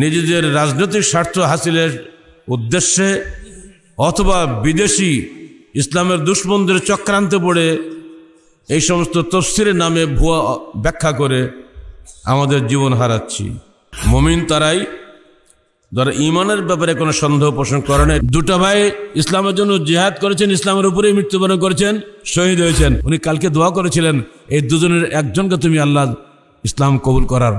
নিজেদের রাজনৈতিক স্বার্থ হাসিলের উদ্দেশ্যে অথবা বিদেশি ইসলামের দুশ্মনদের চক্রান্তে পড়ে এই সমস্ত তফসিরের নামে ভুয়া ব্যাখ্যা করে আমাদের জীবন হারাচ্ছি। মমিন তারাই যারা ইমানের ব্যাপারে কোনো সন্দেহ পোষণ করে না দুটা ভাই ইসলামের জন্য জিহাদ করেছেন, ইসলামের উপরেই মৃত্যুবরণ করেছেন, শহীদ হয়েছেন। উনি কালকে দোয়া করেছিলেন, এই দুজনের একজনকে তুমি আল্লাহ ইসলাম কবুল করার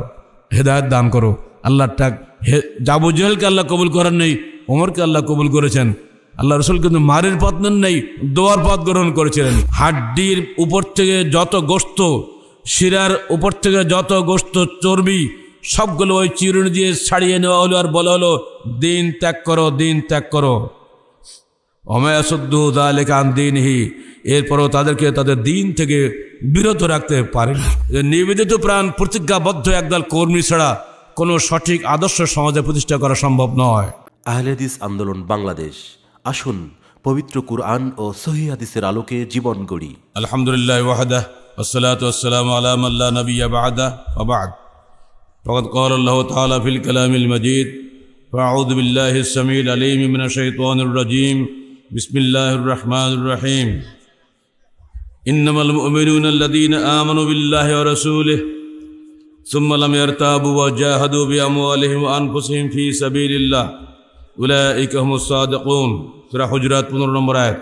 হেদায়ত দান করো। আল্লাহ টাক হে জাবু জেহেলকে আল্লাহ কবুল করার নেই, ওমরকে আল্লাহ কবুল করেছেন। আল্লাহ রসুল কিন্তু মারের পথ নেন নেই, দোয়ার পথ গ্রহণ করেছিলেন। হাড্ডির উপর থেকে যত গোস্ত, শিরার উপর থেকে যত গোস্ত, চর্বি, সবগুলো ওই চিরুনি দিয়ে ছাড়িয়ে নেওয়া হলো আর বলা হলো, দিন ত্যাগ করো, দিন ত্যাগ করো। অমায়াসুদ্দু দালেকান দিনহি, এরপরও তাদেরকে তাদের দিন থেকে বিরত রাখতে পারেন। নিবেদিত প্রাণ প্রতিজ্ঞাবদ্ধ একদল কর্মী ছাড়া কোনো সঠিক আদর্শ সমাজে প্রতিষ্ঠা করা সম্ভব নয় আহলেদিস আন্দোলন বাংলাদেশ আসুন পবিত্র কুরআন ও সহি হাদিসের আলোকে জীবন গড়ি আলহামদুলিল্লাহ ওয়াহদা والصلاة والسلام على من لا نبي بعده وبعد فقد قال الله تعالى في الكلام المجيد فأعوذ بالله السميع العليم من الشيطان الرجيم بسم الله الرحمن الرحيم إنما المؤمنون الذين آمنوا بالله ورسوله ثم لم يرتابوا وجاهدوا بأموالهم وأنفسهم في سبيل الله أولئك هم الصادقون سورة حجرات 15 নম্বর আয়াত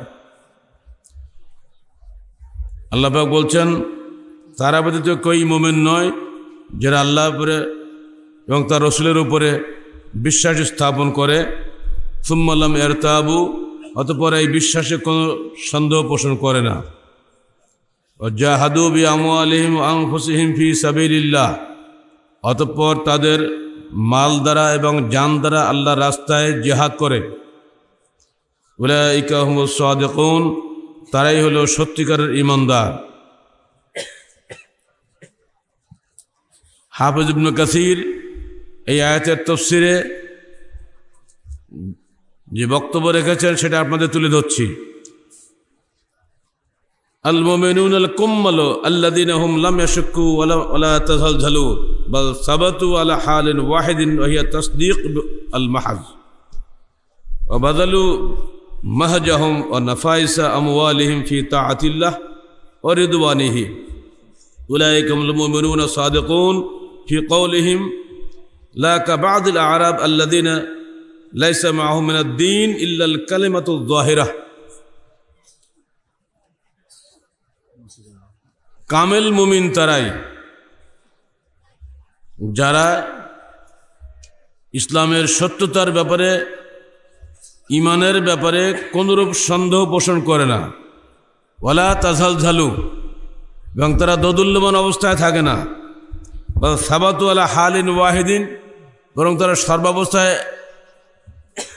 আল্লাপাক বলছেন তারা ব্যতীত কই মোমেন নয় যারা আল্লাহ উপরে এবং তার রসুলের উপরে বিশ্বাস স্থাপন করে সুম্মাল্লাম এরতাবু অতপর এই বিশ্বাসে কোনো সন্দেহ পোষণ করে না জাহাদু বি আমু আলিহিম আং হুসিহিম ফি সাবিল্লাহ অতঃপর তাদের মাল দ্বারা এবং যান দ্বারা আল্লাহ রাস্তায় জেহাদ করে। উলাইকা তারাই হলো সত্যিকারের ইমানদার হাফিজ কাসির এই আয়াতের তফসিরে যে বক্তব্য রেখেছেন, সেটা আপনাদের তুলে ধরছি। আল মোমেনুন আল কুম্মাল আল্লাদিন হুম লাম ইয়াশুক্কু ওয়ালা ওয়ালা তাজালজালু বাল সাবাতু আলা হালিন ওয়াহিদিন ওহিয়া তাসদীক আল মাহাজ وبذلوا مهجهم ونفائس أموالهم في طاعة الله ورضوانه أولئك هم المؤمنون الصادقون في قولهم لا كبعض الأعراب الذين ليس معهم من الدين إلا الكلمة الظاهرة কামেল মুমিন তারাই যারা ইসলামের সত্যতার ব্যাপারে, ইমানের ব্যাপারে কোনরূপ সন্দেহ পোষণ করে না। ওলা তাজাল ঝালু, এবং তারা দোদুল্যমান অবস্থায় থাকে না। বা সাবাতু আলা হালিন ওয়াহিদিন, বরং তারা সর্বাবস্থায়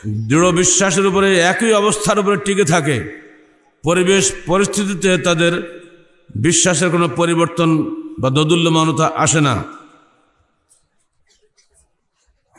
দৃঢ় বিশ্বাসের উপরে, একই অবস্থার উপরে টিকে থাকে। পরিবেশ পরিস্থিতিতে তাদের বিশ্বাসের কোনো পরিবর্তন বা দোদুল্যমানতা আসে না।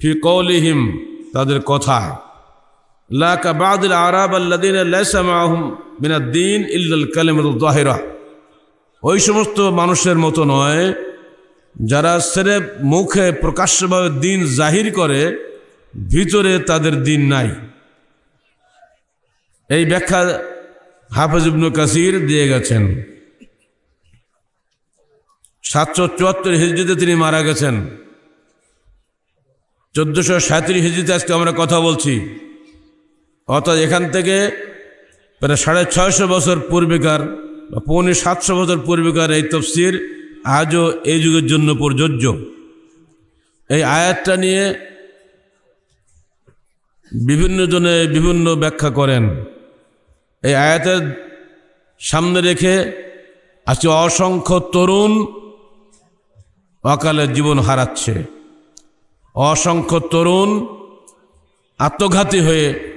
ফি কৌলিহিম তাদের কথায় আরাব আল্লাদিন ওই সমস্ত মানুষের মতো নয়, যারা সেরে মুখে প্রকাশ্যভাবে দিন জাহির করে, ভিতরে তাদের দিন নাই। এই ব্যাখ্যা হাফেজ কাসির দিয়ে গেছেন। সাতশো চুয়াত্তর হিজড়িতে তিনি মারা গেছেন। চোদ্দোশো সাঁত্রিশ হিজড়িতে আজকে আমরা কথা বলছি। অর্থাৎ এখান থেকে প্রায় সাড়ে ছয়শো বছর পূর্বেকার বা পৌনে সাতশো বছর পূর্বেকার এই তফসির আজও এই যুগের জন্য প্রযোজ্য। এই আয়াতটা নিয়ে বিভিন্ন জনে বিভিন্ন ব্যাখ্যা করেন। এই আয়াতের সামনে রেখে আজকে অসংখ্য তরুণ অকালে জীবন হারাচ্ছে। অসংখ্য তরুণ আত্মঘাতী হয়ে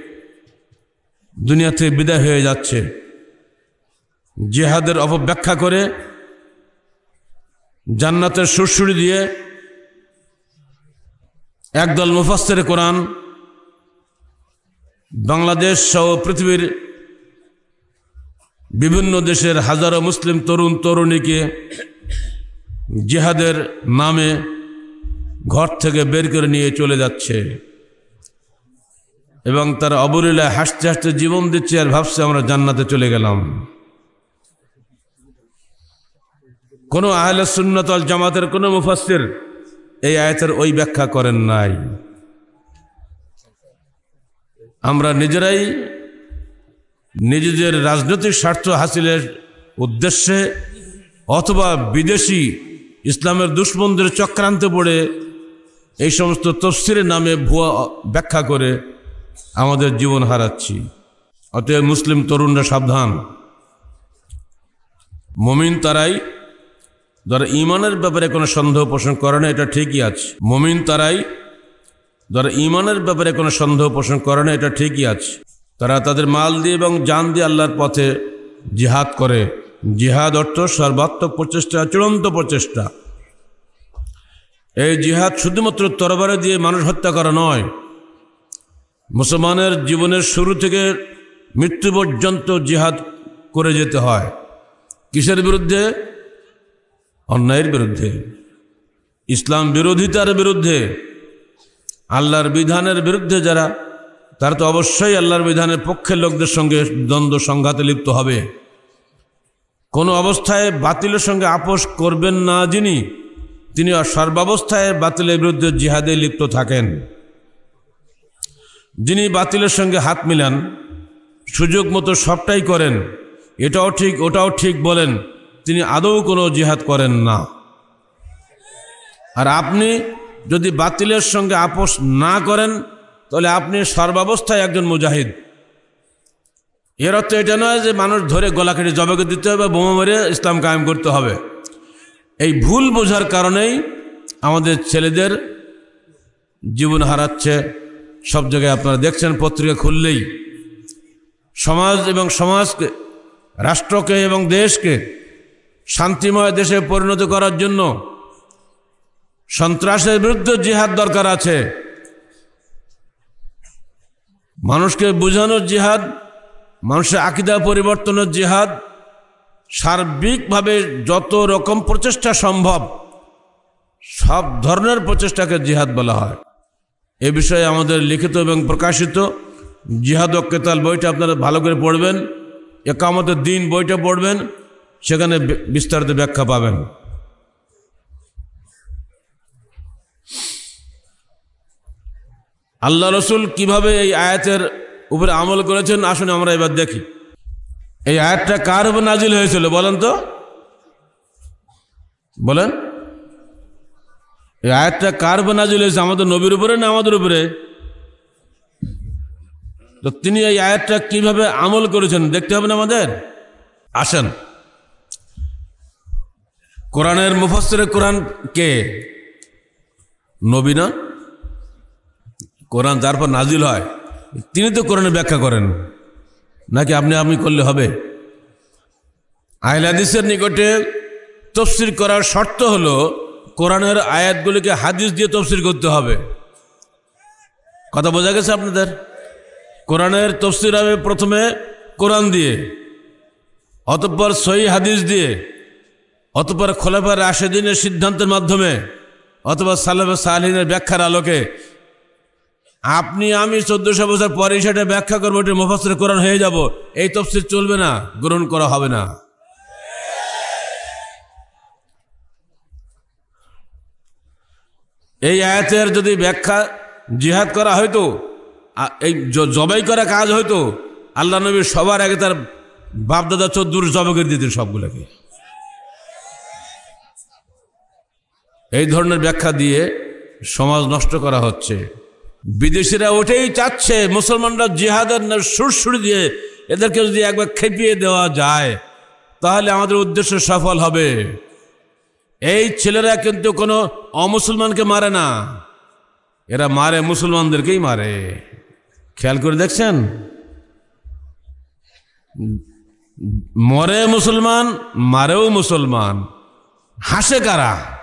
দুনিয়া থেকে বিদায় হয়ে যাচ্ছে। জেহাদের অপব্যাখ্যা করে জান্নাতের সুরসুরি দিয়ে একদল মুফাস্তের কোরআন বাংলাদেশ সহ পৃথিবীর বিভিন্ন দেশের হাজারো মুসলিম তরুণ, তরুণীকে জিহাদের নামে ঘর থেকে বের করে নিয়ে চলে যাচ্ছে। এবং তারা অবলীলায় হাসতে হাসতে জীবন দিচ্ছে আর ভাবছে আমরা জান্নাতে চলে গেলাম। কোনো আহলে সুন্নতল জামাতের কোনো মুফাসির এই আয়াতের ওই ব্যাখ্যা করেন নাই। আমরা নিজেরাই নিজেদের রাজনৈতিক স্বার্থ হাসিলের উদ্দেশ্যে অথবা বিদেশি ইসলামের দুশ্মনদের চক্রান্তে পড়ে এই সমস্ত তফসিরের নামে ভুয়া ব্যাখ্যা করে আমাদের জীবন হারাচ্ছি। অতএব মুসলিম তরুণরা সাবধান। মমিন তারাই ধর ইমানের ব্যাপারে কোনো সন্দেহ পোষণ করে না, এটা ঠিকই আছে। মমিন তারাই ধর ইমানের ব্যাপারে কোনো সন্দেহ পোষণ করে না, এটা ঠিকই আছে। তারা তাদের মাল দিয়ে এবং জান দিয়ে আল্লাহর পথে জিহাদ করে। জিহাদ অর্থ সর্বাত্মক প্রচেষ্টা, চূড়ান্ত প্রচেষ্টা। এই জিহাদ শুধুমাত্র তরবারে দিয়ে মানুষ হত্যা করা নয়। মুসলমানের জীবনের শুরু থেকে মৃত্যু পর্যন্ত জিহাদ করে যেতে হয়। কিসের বিরুদ্ধে? অন্যায়ের বিরুদ্ধে। ইসলাম বিরোধিতার বিরুদ্ধে। আল্লাহর বিধানের বিরুদ্ধে যারা, তারা তো অবশ্যই আল্লাহর বিধানের পক্ষের লোকদের সঙ্গে দ্বন্দ্ব সংঘাতে লিপ্ত হবে। কোনো অবস্থায় বাতিলের সঙ্গে আপোষ করবেন না যিনি। তিনি সর্বাবস্থায় বাতিলের বিরুদ্ধে জিহাদে লিপ্ত থাকেন। যিনি বাতিলের সঙ্গে হাত মিলান, সুযোগ মতো সবটাই করেন, এটাও ঠিক, ওটাও ঠিক বলেন, তিনি আদৌ কোনো জিহাদ করেন না। আর আপনি যদি বাতিলের সঙ্গে আপোষ না করেন, তাহলে আপনি সর্বাবস্থায় একজন মুজাহিদ। এর অর্থ এটা নয় যে মানুষ ধরে গলা কেটে জবাকে দিতে হবে, বোমা মেরে ইসলাম কায়েম করতে হবে। এই ভুল বোঝার কারণেই আমাদের ছেলেদের জীবন হারাচ্ছে। সব জায়গায় আপনারা দেখছেন, পত্রিকা খুললেই। সমাজ এবং সমাজকে, রাষ্ট্রকে এবং দেশকে শান্তিময় দেশে পরিণত করার জন্য সন্ত্রাসের বিরুদ্ধে জিহাদ দরকার আছে। মানুষকে বোঝানোর জিহাদ, মানুষের আকিদা পরিবর্তনের জিহাদ সার্বিকভাবে যত রকম প্রচেষ্টা সম্ভব, সব ধরনের প্রচেষ্টাকে জিহাদ বলা হয়। এ বিষয়ে আমাদের লিখিত এবং প্রকাশিত জিহাদ কেতাল বইটা আপনারা ভালো করে পড়বেন, একামতের দিন বইটা পড়বেন, সেখানে বিস্তারিত ব্যাখ্যা পাবেন। আল্লাহ রসুল কীভাবে এই আয়াতের উপরে আমল করেছেন, আসুন আমরা এবার দেখি। এই আয়াতটা কার উপর নাজিল হয়েছিল বলেন তো? বলেন। এই আয়াতটা কার উপর নাজিল হয়েছে? আমাদের নবীর উপরে না আমাদের উপরে? তো তিনি এই আয়াতটা কীভাবে আমল করেছেন দেখতে হবে না আমাদের? আসেন। কোরআনের মুফসরে কোরআন কে? নবী না? কোরআন তারপর নাজিল হয়, তিনি তো কোরআনে ব্যাখ্যা করেন। নাকি আপনি আপনি করলে হবে? আহলাদিসের নিকটে তফসির করার শর্ত হলো, কোরআনের আয়াতগুলিকে হাদিস দিয়ে তফসির করতে হবে। কথা বোঝা গেছে আপনাদের? কোরআনের তফসির হবে প্রথমে কোরআন দিয়ে, অতঃপর সহি হাদিস দিয়ে, অতঃপর খোলাফার রাশেদিনের সিদ্ধান্তের মাধ্যমে, অথবা সালাফে সালিনের ব্যাখ্যার আলোকে আপনি, আমি চোদ্দশো বছর পরে সেটা ব্যাখ্যা করব এটা মুফাসের কোরআন হয়ে যাব। এই তফসির চলবে না, গ্রহণ করা হবে না। এই আয়াতের যদি ব্যাখ্যা জিহাদ করা হয়তো এই জবাই করা কাজ হয়তো আল্লাহ নবী সবার আগে তার বাপদাদা চোদ্দুর জবাই করে দিতেন সবগুলোকে। এই ধরনের ব্যাখ্যা দিয়ে সমাজ নষ্ট করা হচ্ছে। বিদেশিরা ওটাই চাচ্ছে, মুসলমানরা জিহাদের সুরসুরি দিয়ে এদেরকে যদি একবার খেপিয়ে দেওয়া যায়, তাহলে আমাদের উদ্দেশ্য সফল হবে। এই ছেলেরা কিন্তু কোনো অমুসলমানকে মারে না। এরা মারে মুসলমানদেরকেই মারে। খেয়াল করে দেখছেন? মরে মুসলমান, মারেও মুসলমান। হাসে কারা?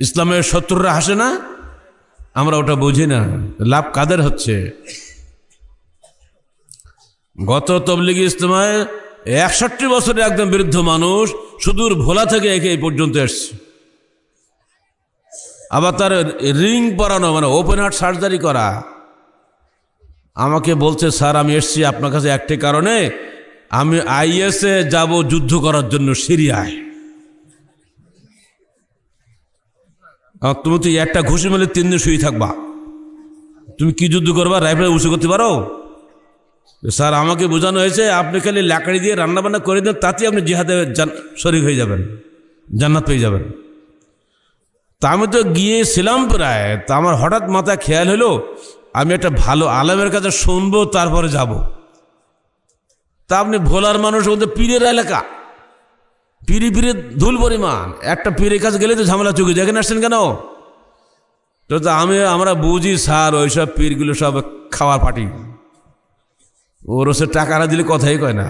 ইসলামের শত্রুরা হাসে না? আমরা ওটা বুঝি না। লাভ কাদের হচ্ছে? গত তবলিগি ইজতেমায় একষট্টি বছরের একদম বৃদ্ধ মানুষ সুদূর ভোলা থেকে একে এই পর্যন্ত এসছে। আবার তার রিং পরানো মানে ওপেন হার্ট সার্জারি করা। আমাকে বলছে, স্যার, আমি এসছি আপনার কাছে একটি কারণে। আমি আইএসএ যাব যুদ্ধ করার জন্য সিরিয়ায়। আর তুমি তো একটা ঘুষি মেলে তিন দিন শুয়ে থাকবা। তুমি কি যুদ্ধ করবা? রাইফেল উঁচু করতে পারো? স্যার, আমাকে বোঝানো হয়েছে, আপনি খালি লাকড়ি দিয়ে রান্নাবান্না করে দেন, তাতেই আপনি জিহাদে শরিক হয়ে যাবেন, জান্নাত পেয়ে যাবেন। তা আমি তো গিয়েছিলাম প্রায়, তা আমার হঠাৎ মাথায় খেয়াল হলো, আমি একটা ভালো আলেমের কাছে শুনব, তারপরে যাব। তা আপনি ভোলার মানুষ বলতে পীরের এলাকা। পিড়ি পিড়ে ধুল পরিমাণ। একটা পীরের কাছে গেলে তো ঝামেলা চুকে যায়। আসছেন কেন? তো আমি, আমরা বুঝি, স্যার, ওইসব পীরগুলো সব খাওয়ার পার্টি। ওর সে টাকা না দিলে কথাই কয় না।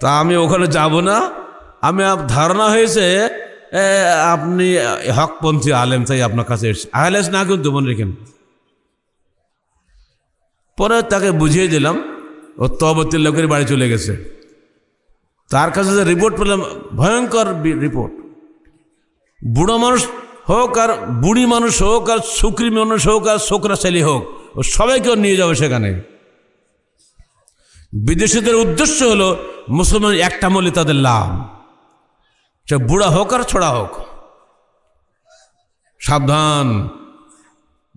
তা আমি ওখানে যাব না। আমি ধারণা হয়েছে আপনি হকপন্থী আলেম, তাই আপনার কাছে আহলেস না কিন্তু মনে রেখেন। পরে তাকে বুঝিয়ে দিলাম, ও তবতির লোকের বাড়ি চলে গেছে। তার কাছে যে রিপোর্ট পেলাম, ভয়ঙ্কর রিপোর্ট বুড়ো মানুষ হোক আর বুড়ি মানুষ হোক আর শুকরি মানুষ হোক আর শোকরা ছেলে হোক, ও সবাইকে নিয়ে যাবে সেখানে। বিদেশিদের উদ্দেশ্য হলো মুসলমান একটা মলে তাদের লাভ। সে বুড়া হোক আর ছোড়া হোক। সাবধান।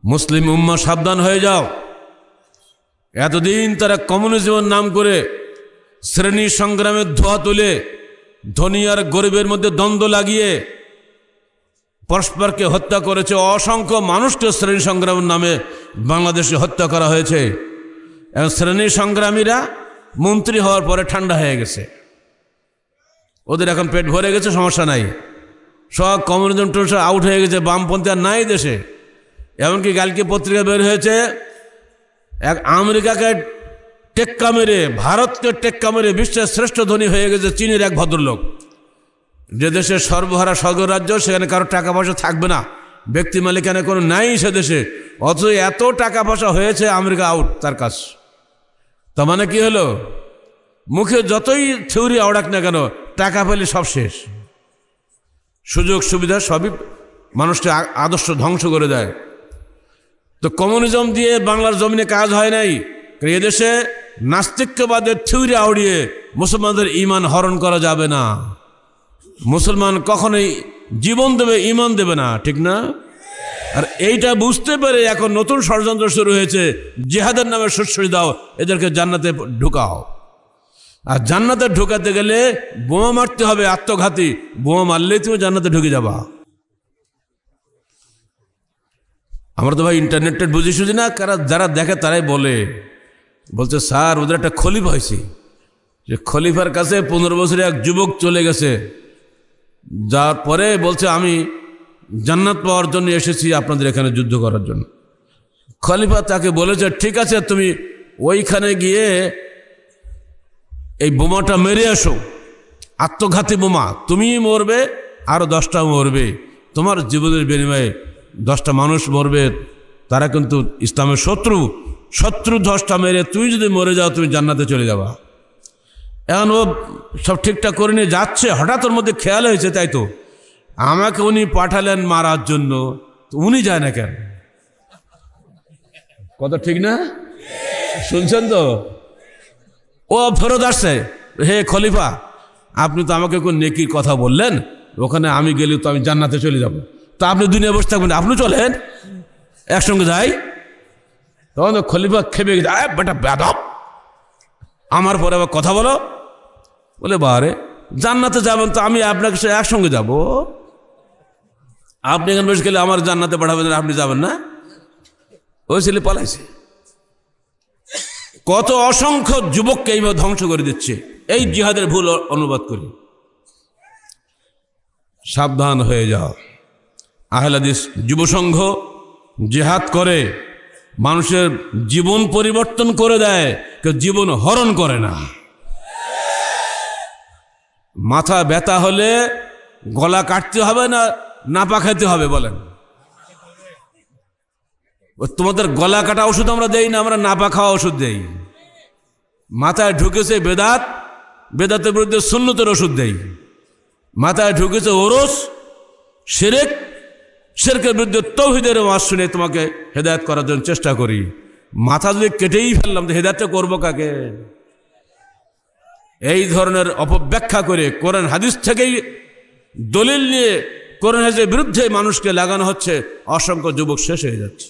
মুসলিম উম্মা সাবধান হয়ে যাও। এতদিন তারা কমিউনিজমের নাম করে শ্রেণি সংগ্রামের ধোয়া তুলে ধনী আর গরিবের মধ্যে দ্বন্দ্ব লাগিয়ে পরস্পরকে হত্যা করেছে অসংখ্য মানুষকে শ্রেণি সংগ্রামের নামে বাংলাদেশে হত্যা করা হয়েছে। এবং শ্রেণি সংগ্রামীরা মন্ত্রী হওয়ার পরে ঠান্ডা হয়ে গেছে। ওদের এখন পেট ভরে গেছে, সমস্যা নাই। সব কমিউনিজম টুরিজম আউট হয়ে গেছে, বামপন্থী আর নাই দেশে। এমনকি কালকে পত্রিকা বের হয়েছে, এক আমেরিকাকে টেক্কা মেরে, ভারতকে টেক্কা মেরে বিশ্বের শ্রেষ্ঠ ধনী হয়ে গেছে চীনের এক ভদ্রলোক। যে দেশের সর্বহারা স্বর্গরাজ্য সেখানে কারও টাকা পয়সা থাকবে না। ব্যক্তি মালিকানা কোনো নাই সে দেশে। অথচ এত টাকা পয়সা হয়েছে আমেরিকা আউট তার কাজ তার মানে কি হলো? মুখে যতই থিওরি আওড়াক না কেন, টাকা পেলে সব শেষ। সুযোগ সুবিধা সবই মানুষটা আ- আদর্শ ধ্বংস করে দেয়। তো কমিউনিজম দিয়ে বাংলার জমিনে কাজ হয় নাই। এদেশে নাস্তিক্যবাদের থিওরি আউড়িয়ে মুসলমানদের ইমান হরণ করা যাবে না। মুসলমান কখনোই জীবন দেবে ইমান দেবে না, ঠিক না? আর এইটা বুঝতে পেরে এখন নতুন ষড়যন্ত্র শুরু হয়েছে। জেহাদের নামে সুশ্রী দাও, এদেরকে জান্নাতে ঢুকাও। আর জান্নাতে ঢুকাতে গেলে বোমা মারতে হবে, আত্মঘাতী। বোমা মারলেই তুমি জান্নাতে ঢুকে যাবা। আমরা তো ভাই ইন্টারনেটে বুঝি সুঝি না, কারা যারা দেখে তারাই বলে। বলছে, স্যার, ওদের একটা খলিফা হয়েছে। যে খলিফার কাছে পনেরো বছরে এক যুবক চলে গেছে। যার পরে বলছে, আমি জান্নাত পাওয়ার জন্য এসেছি আপনাদের এখানে যুদ্ধ করার জন্য। খলিফা তাকে বলেছে, ঠিক আছে, তুমি ওইখানে গিয়ে এই বোমাটা মেরে আসো। আত্মঘাতী বোমা। তুমিই মরবে আরও দশটা মরবে। তোমার জীবনের বিনিময়ে দশটা মানুষ মরবে। তারা কিন্তু ইসলামের শত্রু। শত্রু দশটা মেরে তুই যদি মরে যাও, তুমি জান্নাতে চলে যাবা। এখন ও সব ঠিকঠাক করে নিয়ে যাচ্ছে, হঠাৎ ওর মধ্যে খেয়াল হয়েছে, তাই তো। আমাকে উনি পাঠালেন মারার জন্য উনি যায় না কেন? কত ঠিক না? শুনছেন তো? ও ফেরত আসছে, হে খলিফা, আপনি তো আমাকে কোন নেকির কথা বললেন, ওখানে আমি গেলে তো আমি জান্নাতে চলে যাব। তা আপনি দুনিয়া বসে থাকবেন, আপনি চলেন, একসঙ্গে যাই। তখন খলিফা খেপে গেছে, আয় বেটা বেদব আমার পরে আবার কথা বলো। বলে বারে জান্নাতে যাবেন তো, আমি আপনাকে সে একসঙ্গে যাব। আপনি এখানে বসে গেলে আমার জান্নাতে পাঠাবেন আপনি যাবেন না। ওই ছেলে পালাইছে। কত অসংখ্য যুবককে এইভাবে ধ্বংস করে দিচ্ছে। এই জিহাদের ভুল অনুবাদ করি। সাবধান হয়ে যাও। আহলাদিস যুব সংঘ জেহাদ করে মানুষের জীবন পরিবর্তন করে দেয়, কেউ জীবন হরণ করে না। মাথা ব্যথা হলে গলা কাটতে হবে না, নাপা খেতে হবে বলেন। তোমাদের গলা কাটা ওষুধ আমরা দেই না, আমরা নাপা খাওয়া ওষুধ দেই। মাথায় ঢুকেছে বেদাত, বেদাতের বিরুদ্ধে সুন্নতের ওষুধ দেই। মাথায় ঢুকেছে ওরস, সেরেক শেরকের বিরুদ্ধে তৌহিদের মাস শুনে তোমাকে হেদায়ত করার জন্য চেষ্টা করি। মাথা যদি কেটেই ফেললাম তো হেদায়তটা করব কাকে? এই ধরনের অপব্যাখ্যা করে কোরআন হাদিস থেকেই দলিল নিয়ে কোরআন হাদিসের বিরুদ্ধে মানুষকে লাগানো হচ্ছে, অসংখ্য যুবক শেষ হয়ে যাচ্ছে।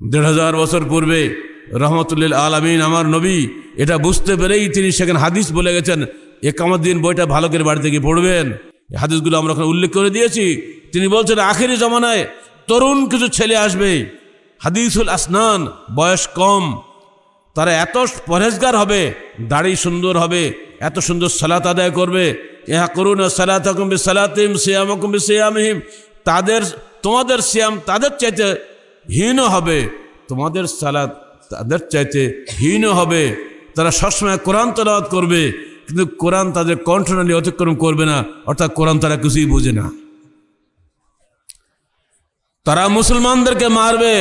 দেড় হাজার বছর পূর্বে রহমতুল্লিল আলমিন আমার নবী এটা বুঝতে পেরেই তিনি সেখানে হাদিস বলে গেছেন, একামত বইটা ভালো করে বাড়িতে গিয়ে পড়বেন। হাদিসগুলো আমরা ওখানে উল্লেখ করে দিয়েছি। তিনি বলছেন, আখেরি জমানায় তরুণ কিছু ছেলে আসবে। হাদিসুল আসনান, বয়স কম। তারা এত পরেজগার হবে, দাড়ি সুন্দর হবে, এত সুন্দর সালাত আদায় করবে। ইহা করুন সালাত হকুম্বি সালাতিম সিয়াম হকুম্বি সিয়ামহিম তাদের, তোমাদের সিয়াম তাদের চাইতে হীন হবে। তোমাদের সালাত তাদের চাইতে হীন হবে। তারা সবসময় কোরআন তলাওয়াত করবে। কিন্তু কোরআন তাদের কণ্ঠনালী অতিক্রম করবে না, অর্থাৎ কোরআন তারা কিছুই বোঝে না। তারা মুসলমানদেরকে মারবে,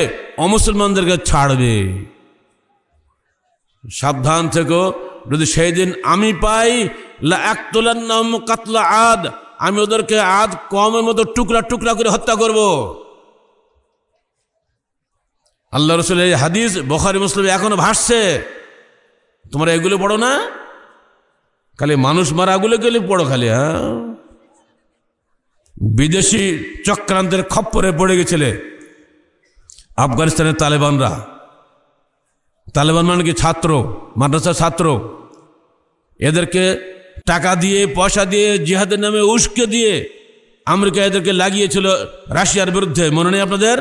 অমুসলমানদেরকে ছাড়বে। সাবধান থেকো, যদি সেই দিন আমি পাই কাতলা আদ, আমি ওদেরকে আদ কমের মতো টুকরা টুকরা করে হত্যা করব। আল্লাহ রসুল এই হাদিস, বখারি, মুসলিম এখনও ভাসছে। তোমরা এগুলো পড়ো না? খালি মানুষ মারাগুলো গেলে পড়ো খালি হ্যাঁ? বিদেশি চক্রান্তের খপ্পরে পড়ে গেছিলে। আফগানিস্তানের তালেবানরা। তালেবান মানে কি ছাত্র? মাদ্রাসার ছাত্র। এদেরকে টাকা দিয়ে, পয়সা দিয়ে, জিহাদের নামে উস্কে দিয়ে আমেরিকা এদেরকে লাগিয়েছিল রাশিয়ার বিরুদ্ধে। মনে নেই আপনাদের?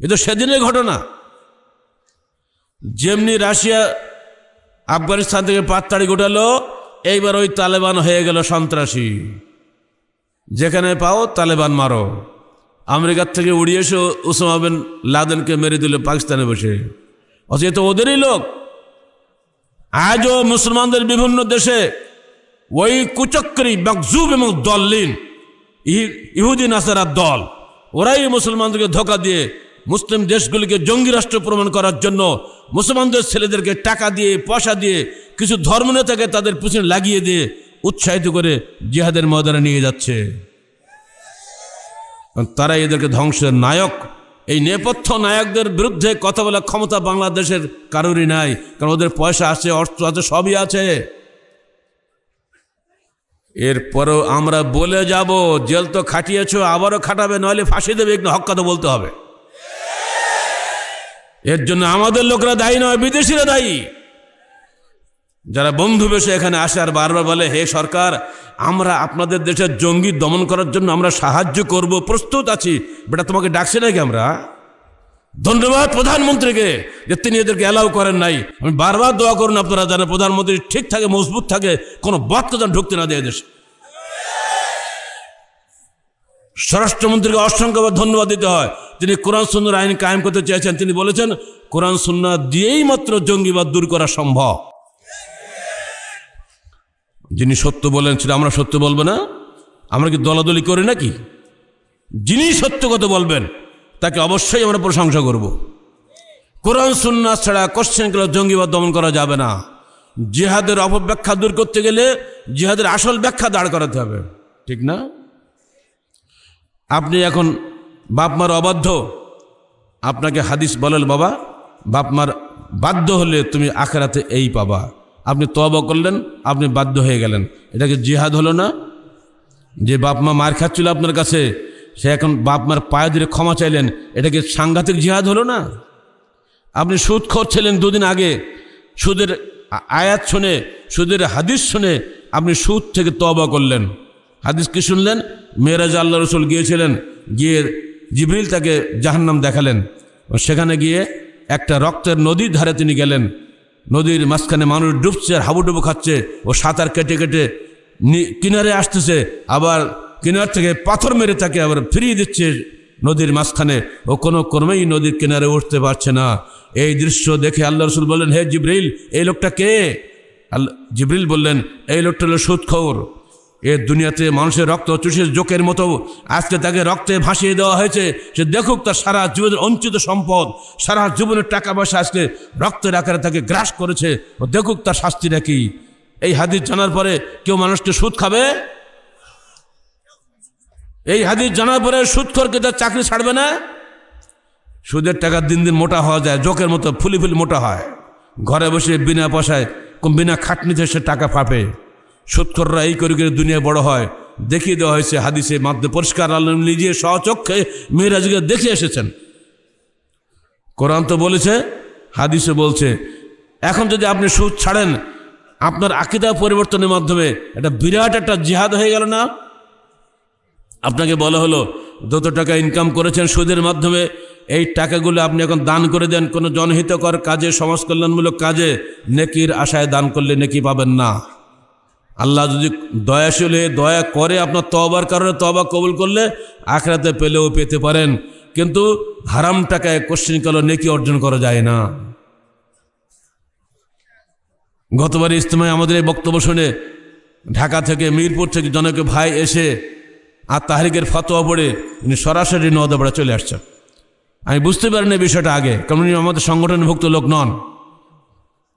এ তো সেদিনের ঘটনা। যেমনি রাশিয়া আফগানিস্তান থেকে পাত্তাড়ি গোটালো এইবার ওই তালেবান হয়ে গেল সন্ত্রাসী। যেখানে পাও তালেবান মারো। আমেরিকার থেকে উড়িয়ে এসে উসামা বিন লাদেনকে মেরে দিল পাকিস্তানে বসে। অথচ তো ওদেরই লোক। আজও মুসলমানদের বিভিন্ন দেশে ওই কুচক্রি, মকজুব এবং দল্লিন ইহুদিন আসারার দল, ওরাই মুসলমানদেরকে ধোকা দিয়ে মুসলিম দেশগুলিকে জঙ্গি রাষ্ট্র প্রমাণ করার জন্য মুসলমানদের ছেলেদেরকে টাকা দিয়ে, পয়সা দিয়ে, কিছু ধর্মনেতাকে তাদের পিছনে লাগিয়ে দিয়ে উৎসাহিত করে জিহাদের ময়দানে নিয়ে যাচ্ছে। তারা এদেরকে ধ্বংসের নায়ক। এই নেপথ্য নায়কদের বিরুদ্ধে কথা বলার ক্ষমতা বাংলাদেশের কারোরই নাই। কারণ ওদের পয়সা আছে অর্থ আছে, সবই আছে। এরপরেও আমরা বলে যাব, জেল তো খাটিয়েছ, আবারও খাটাবে, নইলে ফাঁসি দেবে একটু হক কথা বলতে হবে। এর জন্য আমাদের লোকরা দায়ী নয়, বিদেশিরা দায়ী। যারা বন্ধু বেশে এখানে আসে আর বারবার বলে, হে সরকার, আমরা আপনাদের দেশের জঙ্গি দমন করার জন্য আমরা সাহায্য করব, প্রস্তুত আছি। বেটা, তোমাকে ডাকছে নাকি আমরা? ধন্যবাদ প্রধানমন্ত্রীকে, যে তিনি এদেরকে অ্যালাউ করেন নাই। আমি বারবার দোয়া করুন আপনারা যেন প্রধানমন্ত্রী ঠিক থাকে, মজবুত থাকে, কোনো বাচ্চা যেন ঢুকতে না দেয় দেশে স্বরাষ্ট্রমন্ত্রীকে অসংখ্যবার ধন্যবাদ দিতে হয়। তিনি কোরআন সুন্নার আইন কায়েম করতে চেয়েছেন। তিনি বলেছেন, কোরআন সুন্না দিয়েই মাত্র জঙ্গিবাদ দূর করা সম্ভব। যিনি সত্য বলেন, সেটা আমরা সত্য বলব না। আমরা কি দলাদলি করি নাকি? যিনি সত্য কথা বলবেন, তাকে অবশ্যই আমরা প্রশংসা করব। কোরআন সুন্না ছাড়া কোশ্চেন করে জঙ্গিবাদ দমন করা যাবে না। জিহাদের অপব্যাখ্যা দূর করতে গেলে জিহাদের আসল ব্যাখ্যা দাঁড় করাতে হবে। ঠিক না? আপনি এখন বাপমার অবাধ্য? আপনাকে হাদিস বলেন, বাবা বাপমার বাধ্য হলে তুমি আখেরাতে এই পাবা। আপনি তবা করলেন, আপনি বাধ্য হয়ে গেলেন। এটাকে জিহাদ হলো না? যে বাপ মা মার খাচ্ছিল আপনার কাছে, সে এখন বাপ মার পায়ে ধরে ক্ষমা চাইলেন, এটাকে সাংঘাতিক জিহাদ হলো না? আপনি সুদ করছিলেন দুদিন আগে, সুদের আয়াত শুনে, সুদের হাদিস শুনে আপনি সুদ থেকে তবা করলেন। হাদিস কি শুনলেন? মেয়েরাজ আল্লাহ রসুল গিয়েছিলেন, গিয়ে জিবরিল তাকে জাহান্নাম দেখালেন। সেখানে গিয়ে একটা রক্তের নদীর ধারে তিনি গেলেন। নদীর মাঝখানে মানুষ ডুবছে হাবুডুবু খাচ্ছে ও সাঁতার কেটে কেটে কিনারে আসতেছে। আবার কিনার থেকে পাথর মেরে তাকে আবার ফিরিয়ে দিচ্ছে নদীর মাঝখানে। ও কোনো ক্রমেই নদীর কিনারে উঠতে পারছে না। এই দৃশ্য দেখে আল্লাহ রসুল বললেন, হে জিব্রিল, এই লোকটা কে? আল্লাহ জিব্রিল বললেন, এই লোকটা হলো সুৎখৌর এ দুনিয়াতে মানুষের রক্ত চুষে জোকের মতো আজকে তাকে রক্তে ভাসিয়ে দেওয়া হয়েছে। সে দেখুক তার সারা জীবনের অঞ্চিত সম্পদ, সারা জীবনের টাকা পয়সা আজকে রক্তের আকারে তাকে গ্রাস করেছে। ও দেখুক তার শাস্তিটা কি। এই হাদিস জানার পরে কেউ মানুষকে সুদ খাবে? এই হাদিস জানার পরে সুদখোরকে তার চাকরি ছাড়বে না? সুদের টাকা দিন দিন মোটা হওয়া যায়, জোকের মতো ফুলি ফুলি মোটা হয়। ঘরে বসে বিনা পয়সায়, বিনা খাটনিতে সে টাকা পাবে সুৎখররা এই করে করে দুনিয়া বড় হয়। দেখিয়ে দেওয়া হয়েছে হাদিসে, মাধ্যমে পরিষ্কার, আল্লাহ নিজে স্বচক্ষে মেয়েরাজকে দেখে এসেছেন। কোরআন তো বলেছে, হাদিসে বলছে, এখন যদি আপনি সুদ ছাড়েন, আপনার আকিদা পরিবর্তনের মাধ্যমে একটা বিরাট একটা জিহাদ হয়ে গেল না? আপনাকে বলা হলো, যত টাকা ইনকাম করেছেন সুদের মাধ্যমে, এই টাকাগুলো আপনি এখন দান করে দেন, কোনো জনহিতকর কাজে সমাজ কল্যাণমূলক কাজে, নেকির আশায় দান করলে নেকি পাবেন না। আল্লাহ যদি দয়াশীল হয়ে দয়া করে আপনার তবার কারণে তবা কবুল করলে আখরাতে পেলেও পেতে পারেন। কিন্তু হারাম টাকায় কোশ্চিন কালো নেকি অর্জন করা যায় না। গতবার ইজতেমায় আমাদের এই বক্তব্য শুনে ঢাকা থেকে মিরপুর থেকে জনকে ভাই এসে আর তাহারিকের ফতোয়া পড়ে উনি সরাসরি নদাবড়া চলে আসছেন। আমি বুঝতে পারিনি বিষয়টা আগে, কারণ উনি আমাদের সংগঠনভুক্ত লোক নন।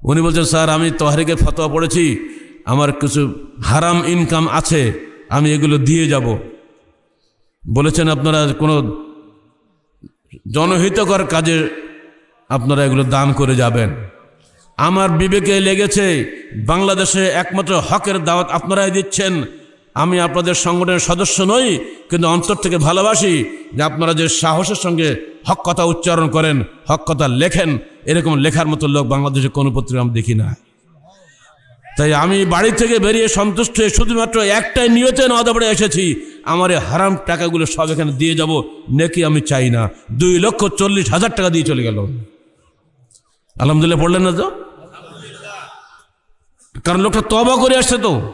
উনি বলছেন, স্যার, আমি তহারিকের ফতোয়া পড়েছি আমার কিছু হারাম ইনকাম আছে, আমি এগুলো দিয়ে যাব। বলেছেন আপনারা কোনো জনহিতকর কাজে আপনারা এগুলো দান করে যাবেন। আমার বিবেকে লেগেছে, বাংলাদেশে একমাত্র হকের দাওয়াত আপনারাই দিচ্ছেন। আমি আপনাদের সংগঠনের সদস্য নই, কিন্তু অন্তর থেকে ভালোবাসি যে আপনারা যে সাহসের সঙ্গে হক কথা উচ্চারণ করেন, হক কথা লেখেন, এরকম লেখার মতো লোক বাংলাদেশে কোনো পত্রিকা আমি দেখি না। তাই আমি বাড়ি থেকে বেরিয়ে সন্তুষ্ট হয়ে শুধুমাত্র একটাই নিয়তে নদাবড়ে এসেছি। আমার এই হারাম টাকাগুলো সব এখানে দিয়ে যাব। নেকি আমি চাই না। দুই লক্ষ চল্লিশ হাজার টাকা দিয়ে চলে গেল। আলহামদুলিল্লাহ পড়লেন না তো? কারণ লোকটা তবা করে আসছে তো।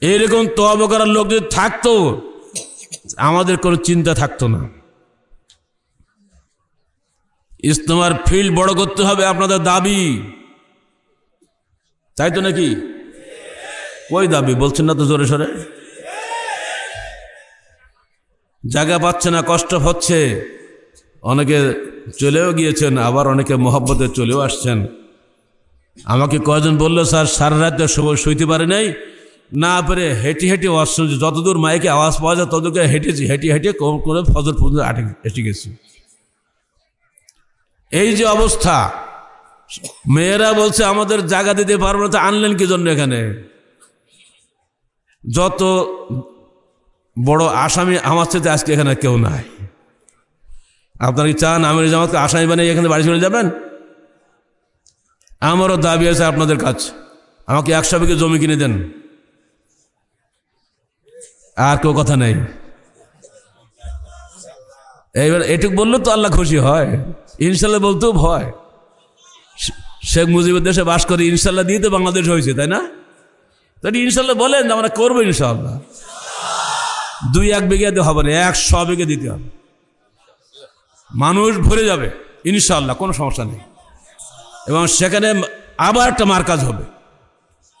এইরকম তবা করার লোক যদি থাকতো, আমাদের কোনো চিন্তা থাকতো না। ইস্তমার ফিল্ড বড় করতে হবে আপনাদের দাবি। তাই তো নাকি? ওই দাবি, বলছেন না তো জোরে সরে? জায়গা পাচ্ছে না, কষ্ট হচ্ছে। অনেকে চলেও গিয়েছেন, আবার অনেকে মহব্বতে চলেও আসছেন। আমাকে কয়জন বলল, স্যার, সারা রাত শুইতে পারে নাই। না পেরে হেঁটে হেঁটে আওয়াজ শুনছি যতদূর মাইকে আওয়াজ পাওয়া যায়, ততদূর হেঁটেছি, হেঁটে হেঁটে কম করে ফজর পর্যন্ত আটে, এসে গেছি। এই যে অবস্থা মেয়েরা বলছে, আমাদের জায়গা দিতে পারব না, তো আনলেন কি জন্য এখানে? যত বড় আসামি আমার সাথে আজকে এখানে কেউ নাই। আপনারা কি চান আমির জামাতকে আসামি বানিয়ে এখানে বাড়ি চলে যাবেন? আমারও দাবি আছে আপনাদের কাছে। আমাকে একশো বিঘে জমি কিনে দেন। আর কেউ কথা নেই। এইবার এটুক বললে তো আল্লাহ খুশি হয়। ইনশাল্লাহ বলতেও ভয়। শেখ মুজিবের দেশে বাস করি ইনশাল্লাহ দিয়ে তো বাংলাদেশ হয়েছে, তাই না? তাই ইনশাল্লাহ বলেন, আমরা করব ইনশাল্লাহ। দুই এক বিঘাতে হবে না, এক একশো বিঘে দিতে হবে। মানুষ ভরে যাবে, ইনশাল্লাহ, কোনো সমস্যা নেই। এবং সেখানে আবার একটা মার্কাজ হবে।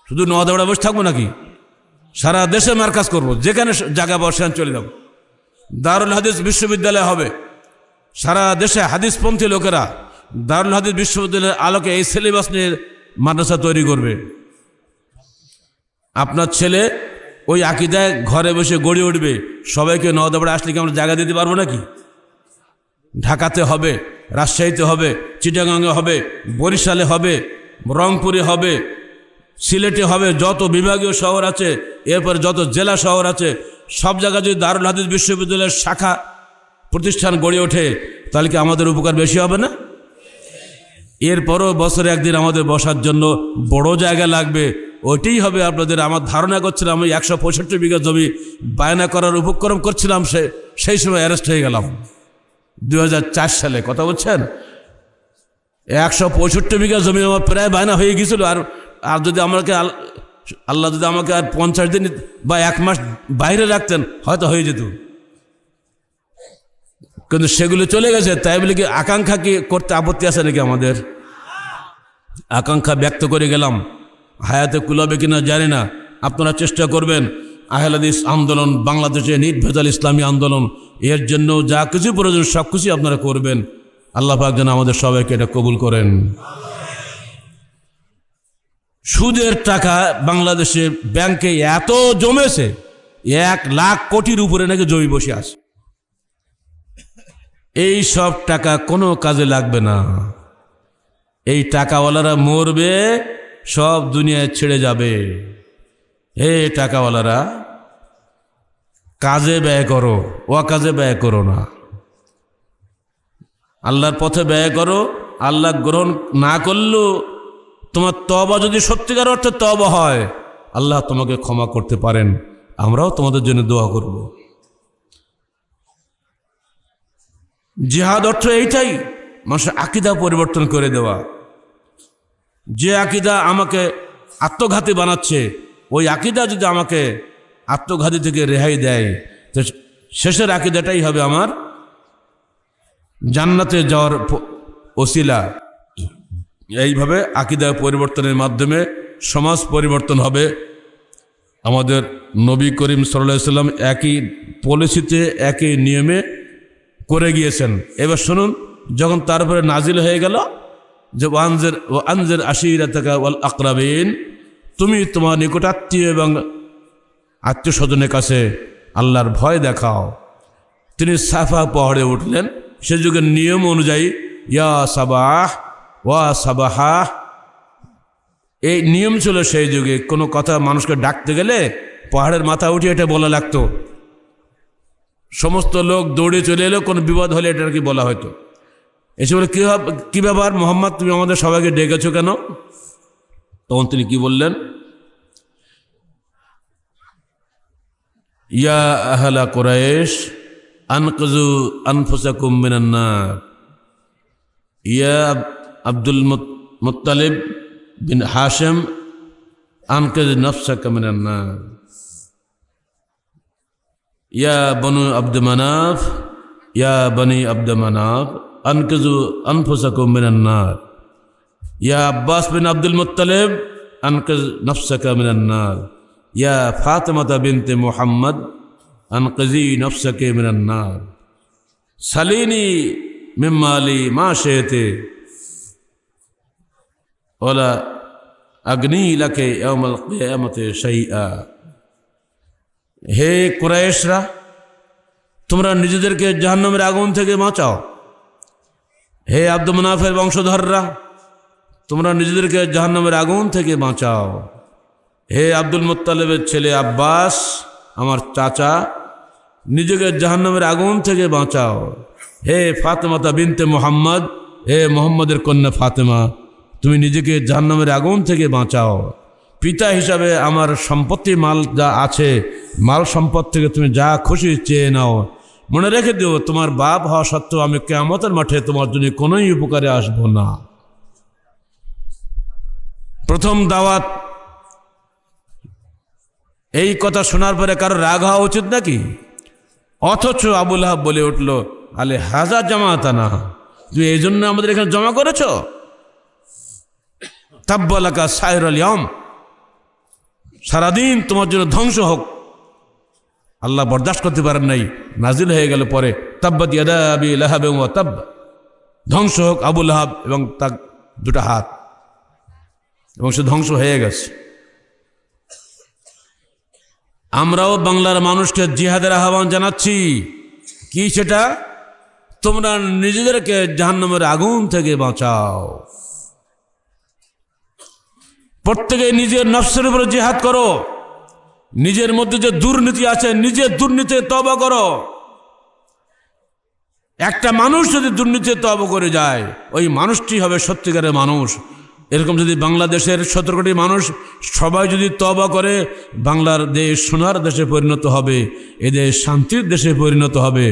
শুধু নদাবড়া বসে থাকব নাকি? সারা দেশে মার্কাজ করব, যেখানে জায়গা পাবো সেখানে চলে যাব। দারুল হাদিস বিশ্ববিদ্যালয় হবে। সারা দেশে হাদিসপন্থী লোকেরা দারুল হাদিস বিশ্ববিদ্যালয়ের আলোকে এই সিলেবাস নিয়ে মাদ্রাসা তৈরি করবে। আপনার ছেলে ওই আকিদায় ঘরে বসে গড়ে উঠবে। সবাইকে নদাবড়া আসলে কি আমরা জায়গা দিতে পারব নাকি? ঢাকাতে হবে, রাজশাহীতে হবে চিটাগাঙ্গে হবে, বরিশালে হবে, রংপুরে হবে, সিলেটে হবে, যত বিভাগীয় শহর আছে, এরপরে যত জেলা শহর আছে, সব জায়গায় যদি দারুল হাদিস বিশ্ববিদ্যালয়ের শাখা প্রতিষ্ঠান গড়ে ওঠে, তাহলে কি আমাদের উপকার বেশি হবে না? এরপরও বছরে একদিন আমাদের বসার জন্য বড় জায়গা লাগবে। ওইটাই হবে আপনাদের আমার ধারণা করছিলাম আমি একশো পঁয়ষট্টি বিঘা জমি বায়না করার উপক্রম করছিলাম, সে, সেই সময় অ্যারেস্ট হয়ে গেলাম। দু হাজার চার সালে, কথা বলছেন? একশো পঁয়ষট্টি বিঘা জমি আমার প্রায় বায়না হয়ে গেছিল, আর আর যদি আমাকে আল্লাহ যদি আমাকে আর পঞ্চাশ দিন বা এক মাস বাইরে রাখতেন, হয়তো হয়ে যেত। কিন্তু সেগুলো চলে গেছে, তাই বলে কি আকাঙ্ক্ষা কি করতে আপত্তি আছে নাকি আমাদের? আকাঙ্ক্ষা ব্যক্ত করে গেলাম। হায়াতে কুলাবে কিনা জানি না। আপনারা চেষ্টা করবেন। আহলাদিস আন্দোলন, বাংলাদেশে নির্ভেজাল ইসলামী আন্দোলন, এর জন্য যা কিছু প্রয়োজন সব কিছুই আপনারা করবেন। আল্লাহ পাক যেন আমাদের সবাইকে এটা কবুল করেন। সুদের টাকা বাংলাদেশে ব্যাংকে এত জমেছে, এক লাখ কোটির উপরে নাকি জমি বসে আছে। এই সব টাকা কোনো কাজে লাগবে না। এই টাকাওয়ালারা মরবে, সব দুনিয়ায় ছেড়ে যাবে। হে টাকাওয়ালারা, কাজে ব্যয় করো ও কাজে ব্যয় করো না। আল্লাহর পথে ব্যয় করো, আল্লাহ গ্রহণ না করলেও তোমার তবা যদি সত্যিকার অর্থে তবা হয়, আল্লাহ তোমাকে ক্ষমা করতে পারেন। আমরাও তোমাদের জন্য দোয়া করব। জিহাদ অর্থ এইটাই, মানুষের আকিদা পরিবর্তন করে দেওয়া। যে আকিদা আমাকে আত্মঘাতী বানাচ্ছে, ওই আকিদা যদি আমাকে আত্মঘাতী থেকে রেহাই দেয়, তো শেষের আকিদাটাই হবে আমার জান্নাতে যাওয়ার ওসিলা। এইভাবে আকিদা পরিবর্তনের মাধ্যমে সমাজ পরিবর্তন হবে। আমাদের নবী করিম সাল্লাহ সাল্লাম একই পলিসিতে একই নিয়মে করে গিয়েছেন। এবার শুনুন, যখন তারপরে নাজিল হয়ে গেল, যে ওয়ানজের ও আনজের আশিরা থেকে ওয়াল আকরাবিন, তুমি তোমার নিকটাত্মীয় এবং আত্মীয় স্বজনের কাছে আল্লাহর ভয় দেখাও। তিনি সাফা পাহাড়ে উঠলেন। সে যুগের নিয়ম অনুযায়ী, ইয়া সাবাহ, ওয়া সাবাহা এই নিয়ম ছিল সেই যুগে। কোনো কথা মানুষকে ডাকতে গেলে পাহাড়ের মাথা উঠিয়ে এটা বলা লাগতো। সমস্ত লোক দৌড়ে চলে এলো, কোনো বিপদ হলে এটা আর কি বলা হয়তো। এসে বলে, কী কী ব্যাপার? মোহাম্মদ, তুমি আমাদের সবাইকে ডেকেছো কেন? তখন তিনি কি বললেন? ইয়া আহলা কোরাইশ আনকজু আনফুসাকুম মিনান নার। ইয়া আব্দুল মুত- মুত্তালিব বিন হাশেম আনকজ নফসাকা মিনান নার ইয়া বনু আব্দ মানাফ ইয়া বনি আব্দ মানাফ আনকজু আনফুসাকুম মিনান নার ইয়া আব্বাস বিন আব্দুল মুত্তালিব আনকজ নফসাকা মিনান নার ইয়া ফাতেমাতা বিনতে মুহাম্মদ আনকজি নফসাকে মিনান নার সালিনি মিম্মালি মা শেতে ওলা অগ্নি লাকে ইয়াউমাল কিয়ামতে শাইআ হে কুরাইশরা, তোমরা নিজেদেরকে জাহান্নামের আগুন থেকে বাঁচাও। হে আব্দ মুনাফের বংশধররা, তোমরা নিজেদেরকে জাহান্নামের আগুন থেকে বাঁচাও। হে আব্দুল মোত্তালেবের ছেলে আব্বাস, আমার চাচা, নিজেকে জাহান্নামের আগুন থেকে বাঁচাও। হে ফাতেমাতা বিনতে মোহাম্মদ, হে মোহাম্মদের কন্যা ফাতেমা, তুমি নিজেকে জাহান্নামের আগুন থেকে বাঁচাও। পিতা হিসাবে আমার সম্পত্তি মাল যা আছে, মাল সম্পদ থেকে তুমি যা খুশি চেয়ে নাও। মনে রেখে দিও, তোমার বাপ হওয়া সত্ত্বেও আমি কেমতের মাঠে তোমার জন্য কোনোই উপকারে আসব না। প্রথম দাওয়াত, এই কথা শোনার পরে কারও রাগ হওয়া উচিত নাকি? অথচ আবুল হাব বলে উঠল, আলে হাজার জামাতা না তুমি এই জন্য আমাদের এখানে জমা করেছ? তাব্বালাকা সাহের আলিয়ম সারাদিন তোমার জন্য ধ্বংস হোক। আল্লাহ বরদাস্ত করতে পারেন নাই, নাজিল হয়ে গেল পরে, তাব্বাত ইয়াদা আবি লাহাব এবং তাব। ধ্বংস হোক আবুল হাব এবং তার দুটা হাত। এবং সে ধ্বংস হয়ে গেছে। আমরাও বাংলার মানুষকে জিহাদের আহ্বান জানাচ্ছি। কি সেটা? তোমরা নিজেদেরকে জাহান্নামের আগুন থেকে বাঁচাও। প্রত্যেকে নিজের নফসের উপরে জিহাদ করো। নিজের মধ্যে যে দুর্নীতি আছে, নিজের দুর্নীতি তবা করো। একটা মানুষ যদি দুর্নীতি তব করে যায়, ওই মানুষটি হবে সত্যিকারের মানুষ। এরকম যদি বাংলাদেশের সতেরো কোটি মানুষ সবাই যদি তবা করে, বাংলার দেশ সোনার দেশে পরিণত হবে এদেশ শান্তির দেশে পরিণত হবে।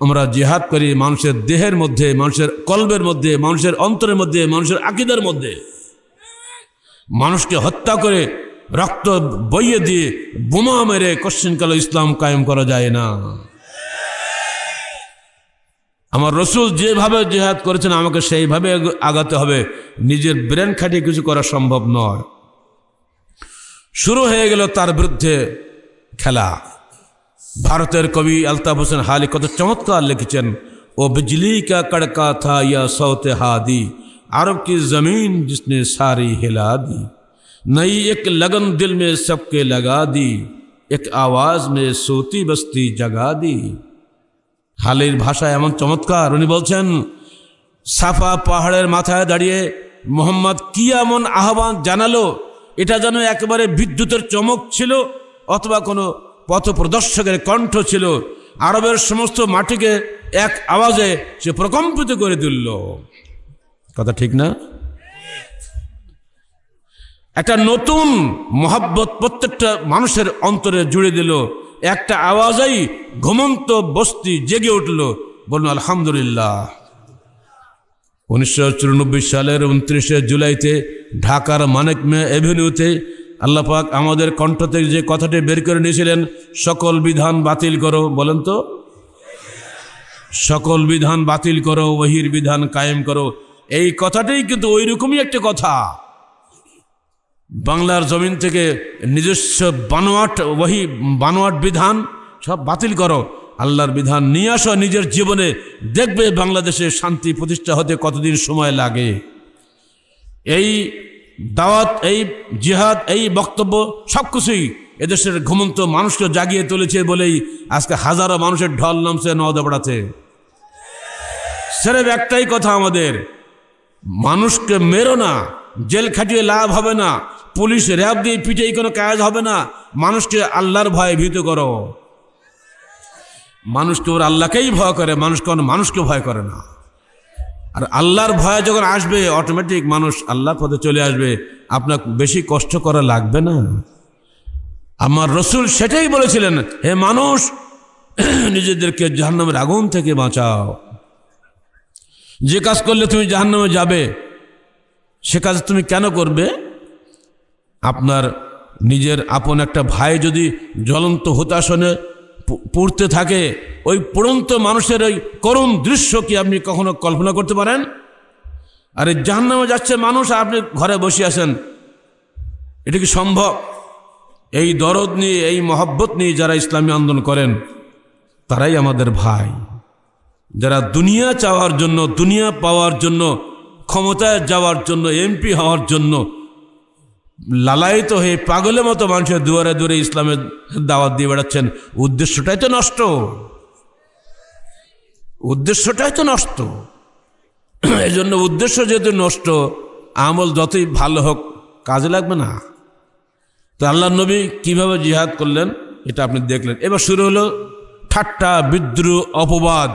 আমরা জেহাদ করি মানুষের দেহের মধ্যে, মানুষের কল্বের মধ্যে, মানুষের অন্তরের মধ্যে, মানুষের আকিদার মধ্যে। মানুষকে হত্যা করে রক্ত বইয়ে দিয়ে বোমা মেরে কশ্চিনকালে ইসলাম কায়েম করা যায় না। আমার রসুল যেভাবে জেহাদ করেছেন, আমাকে সেইভাবে আগাতে হবে। নিজের ব্রেন খাটিয়ে কিছু করা সম্ভব নয়। শুরু হয়ে গেল তার বিরুদ্ধে খেলা। ভারতের কবি আলতাফ হোসেন হালি কত চমৎকার লিখেছেন, ও বিজলি কা কড়কা থা ইয়া সৌতে হাদি। عرب کی زمین جس نے ساری ہلا دی نئی ایک لگن دل میں سب کے لگا دی ایک آواز میں سوتی بستی جگا دی হালের ভাষা এমন চমৎকার উনি বলছেন সাফা পাহাড়ের মাথায় দাঁড়িয়ে মোহাম্মদ কি এমন আহ্বান জানালো এটা যেন একেবারে বিদ্যুতের চমক ছিল অথবা কোনো পথ প্রদর্শকের কণ্ঠ ছিল আরবের সমস্ত মাটিকে এক আওয়াজে সে প্রকম্পিত করে তুলল কথা ঠিক না? একটা নতুন মহাব্বত প্রত্যেকটা মানুষের অন্তরে জুড়ে দিল। একটা আওয়াজেই ঘুমন্ত বস্তি জেগে উঠল। বলুন আলহামদুলিল্লাহ। উনিশশো চুরানব্বই সালের উনত্রিশে জুলাইতে ঢাকার মানিক মে এভিনিউতে আল্লাপাক আমাদের কণ্ঠ থেকে যে কথাটি বের করে নিয়েছিলেন, সকল বিধান বাতিল করো। বলেন তো, সকল বিধান বাতিল করো, ওহির বিধান কায়েম করো। এই কথাটাই কিন্তু ওই রকমই একটা কথা। বাংলার জমিন থেকে নিজস্ব বানোয়াট, ওহি, বানোয়াট বিধান সব বাতিল করো। আল্লাহর বিধান নিয়ে আসো, নিজের জীবনে দেখবে বাংলাদেশে শান্তি প্রতিষ্ঠা হতে কতদিন সময় লাগে। এই দাওয়াত, এই জিহাদ, এই বক্তব্য সব কিছুই এদেশের ঘুমন্ত মানুষকে জাগিয়ে তুলেছে বলেই আজকে হাজারো মানুষের ঢল নামছে নওদাপাড়াতে সেরেব একটাই কথা আমাদের মানুষকে মেরো না, জেল খাটিয়ে লাভ হবে না, পুলিশ র্যাব দিয়ে পিটিয়ে কোনো কাজ হবে না, মানুষকে আল্লাহর ভয়ে ভীত করো। মানুষকে ওর আল্লাহকেই ভয় করে, মানুষ কোনো মানুষকে ভয় করে না। আর আল্লাহর ভয় যখন আসবে অটোমেটিক মানুষ আল্লাহর পথে চলে আসবে আপনার বেশি কষ্ট করা লাগবে না। আমার রসুল সেটাই বলেছিলেন, হে মানুষ, নিজেদেরকে জাহান্নামের আগুন থেকে বাঁচাও। যে কাজ করলে তুমি জাহান্নামে যাবে, সে কাজ তুমি কেন করবে? আপনার নিজের আপন একটা ভাই যদি জ্বলন্ত হতাশনে পড়তে থাকে, ওই পড়ন্ত মানুষের ওই করুণ দৃশ্য কি আপনি কখনো কল্পনা করতে পারেন? আর আরে জাহান্নামে যাচ্ছে মানুষ আপনি ঘরে বসে আছেন, এটা কি সম্ভব? এই দরদ নিয়ে, এই মহব্বত নিয়ে যারা ইসলামী আন্দোলন করেন, তারাই আমাদের ভাই। যারা দুনিয়া চাওয়ার জন্য, দুনিয়া পাওয়ার জন্য, ক্ষমতায় যাওয়ার জন্য এমপি হওয়ার জন্য লালায়িত হয়ে পাগলের মতো মানুষের দুয়ারে দুয়ারে ইসলামের দাওয়াত দিয়ে বেড়াচ্ছেন, উদ্দেশ্যটাই তো নষ্ট। উদ্দেশ্যটাই তো নষ্ট। এই জন্য উদ্দেশ্য যেহেতু নষ্ট, আমল যতই ভালো হোক, কাজে লাগবে না। তো আল্লাহ নবী কীভাবে জিহাদ করলেন, এটা আপনি দেখলেন। এবার শুরু হলো ঠাট্টা বিদ্রুহ অপবাদ।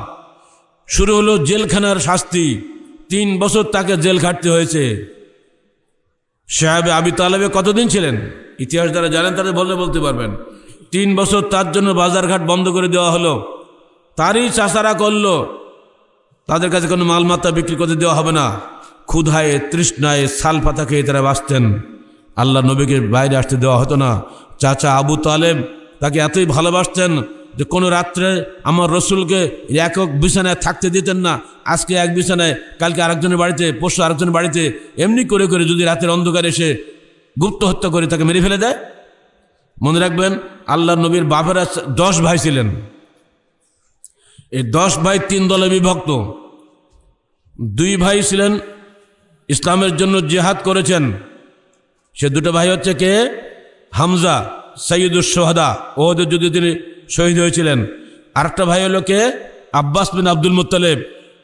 শুরু হলো জেলখানার শাস্তি। তিন বছর তাকে জেল খাটতে হয়েছে। সাহেব আবি তালেবে কতদিন ছিলেন? ইতিহাস যারা জানেন তারা বললে বলতে পারবেন। তিন বছর তার জন্য বাজারঘাট বন্ধ করে দেওয়া হলো। তারই চাষারা করল। তাদের কাছে কোনো মালমাত্রা বিক্রি করতে দেওয়া হবে না। ক্ষুধায়, তৃষ্ণায় সাল পাতা খেয়ে তারা বাঁচতেন। আল্লাহ নবীকে বাইরে আসতে দেওয়া হতো না। চাচা আবু তালেব তাকে এতই ভালোবাসতেন যে কোনো রাত্রে আমার রসুলকে একক বিছানায় থাকতে দিতেন না। আজকে এক বিছানায়, কালকে আরেকজনের বাড়িতে, পরশু আরেকজনের বাড়িতে, এমনি করে করে যদি রাতের অন্ধকারে এসে গুপ্ত হত্যা করে তাকে মেরে ফেলে দেয়। মনে রাখবেন, আল্লাহ নবীর বাপেরা দশ ভাই ছিলেন। এই দশ ভাই তিন দলে বিভক্ত। দুই ভাই ছিলেন, ইসলামের জন্য জেহাদ করেছেন। সে দুটো ভাই হচ্ছে কে? হামজা সৈয়দুল সোহাদা ওদের যুদ্ধে তিনি শহীদ হয়েছিলেন। আরেকটা ভাই হলো কে? আব্বাস বিন আব্দুল মুতালেব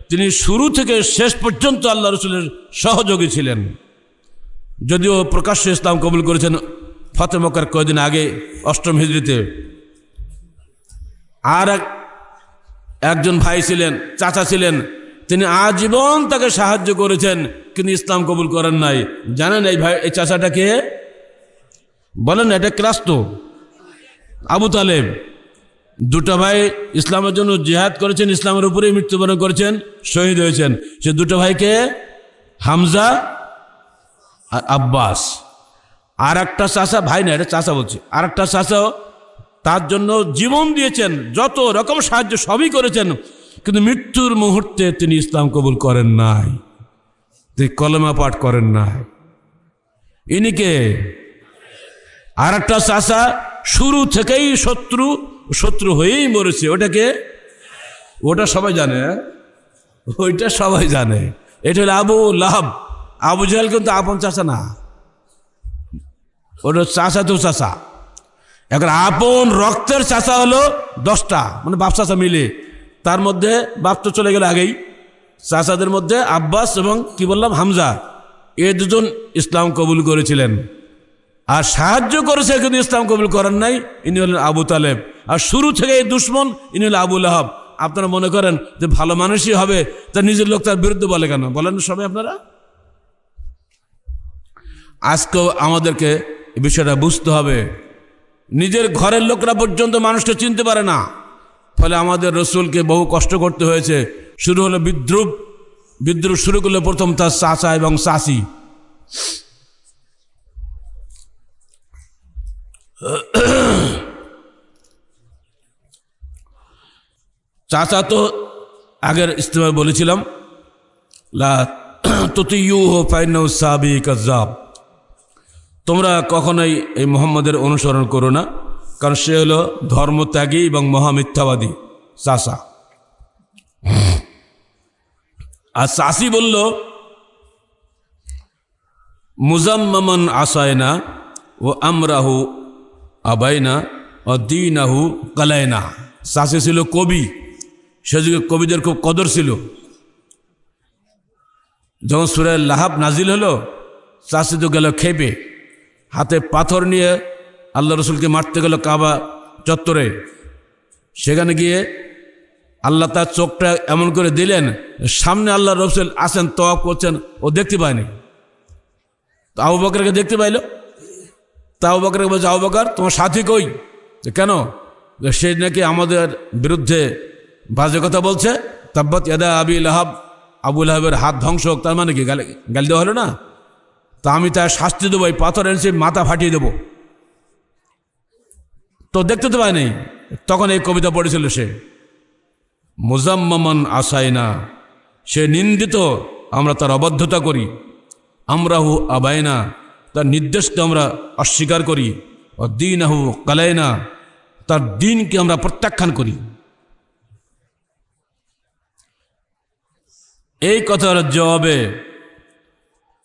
তিনি শুরু থেকে শেষ পর্যন্ত আল্লাহ রসুলের সহযোগী ছিলেন। যদিও প্রকাশ্য ইসলাম কবুল করেছেন ফতে মক্কার কয়েকদিন আগে, অষ্টম হিজড়িতে। আর এক একজন ভাই ছিলেন, চাচা ছিলেন। তিনি আজীবন তাকে সাহায্য করেছেন, কিন্তু ইসলাম কবুল করেন নাই। জানেন এই ভাই এই চাচাটাকে বলেন এটা ক্লাস তো। আবু তালেব। দুটো ভাই ইসলামের জন্য জেহাদ করেছেন, ইসলামের উপরেই মৃত্যুবরণ করেছেন, শহীদ হয়েছেন। সে দুটো ভাইকে হামজা আর আব্বাস। আর একটা চাষা ভাই না, এটা চাষা বলছি। আর একটা চাষা তার জন্য জীবন দিয়েছেন, যত রকম সাহায্য সবই করেছেন, কিন্তু মৃত্যুর মুহূর্তে তিনি ইসলাম কবুল করেন নাই। তিনি কলমা পাঠ করেন নাই। ইনিকে আর একটা চাষা শুরু থেকেই শত্রু শত্রু হয়েই মরেছে, ওটাকে? ওটা সবাই জানে হ্যাঁ? ওইটা সবাই জানে। এটা হলো আবু লাহাব। আবু জাহেল কিন্তু আপন চাষা না। ওটা চাষা তো চাষা এখন আপন রক্তের চাষা হলো দশটা মানে বাপ চাষা মিলে। তার মধ্যে বাপ তো চলে গেল আগেই। চাষাদের মধ্যে আব্বাস এবং কি বললাম, হামজা। এ দুজন ইসলাম কবুল করেছিলেন। আর সাহায্য করেছে কিন্তু ইসলাম কবুল করেন নাই। ইনি হলেন আবু তালেব। আর শুরু থেকে এই দুশ্মন, ইনি হলেন আবুল আহাব আপনারা মনে করেন যে ভালো মানুষই হবে, তা নিজের লোক তার বিরুদ্ধে বলে কেন? বলেন সবাই আপনারা। আজকেও আমাদেরকে এই বিষয়টা বুঝতে হবে। নিজের ঘরের লোকরা পর্যন্ত মানুষকে চিনতে পারে না। ফলে আমাদের রসুলকে বহু কষ্ট করতে হয়েছে। শুরু হলো বিদ্রুপ। বিদ্রুপ শুরু করল প্রথম তার চাচা এবং চাচি। চাচা তো আগের ইস্তেমায় বলেছিলাম, লা হো তোমরা কখনোই এই মোহাম্মদের অনুসরণ করো না, কারণ সে হলো ধর্মত্যাগী এবং মহামিথ্যাবাদী চাষা আর চাষি বলল, মুজাম্মামান আসায়না ও আমরাহু আবাইনা ও দিনাহু কালায়না চাষি ছিল কবি সে যুগে কবিদের খুব কদর ছিল। যখন সুরের লাহাব নাজিল হলো চাষি তো গেল খেপে। হাতে পাথর নিয়ে আল্লাহ রসুলকে মারতে গেল কাবা চত্বরে। সেখানে গিয়ে আল্লাহ তার চোখটা এমন করে দিলেন, সামনে আল্লাহ রসুল আসেন তওয়াব করছেন, ও দেখতে পায়নি। তো আবু বকরকে দেখতে পাইল তা আবু বকরকে বলছে, আবু বকর, তোমার সাথী কই? যে, কেন? সে নাকি আমাদের বিরুদ্ধে বাজে কথা বলছে। তাব্বত ইয়াদা আবি লাহাব। আবুল আহাবের হাত ধ্বংস হোক, তার মানে কি? গালি গালি দেওয়া হলো না? তা আমি তার শাস্তি দেবো, এই পাথর এনেছি, মাথা ফাটিয়ে দেবো। তো দেখতে তো পায়নি। তখন এই কবিতা পড়েছিল সে। মুজাম্মামান আসাইনা। সে নিন্দিত, আমরা তার অবাধ্যতা করি। আমরাহু আবায়না তার নির্দেশকে আমরা অস্বীকার করি। ও দিন আহু কালায়না তার দিনকে আমরা প্রত্যাখ্যান করি। এই কথার জবাবে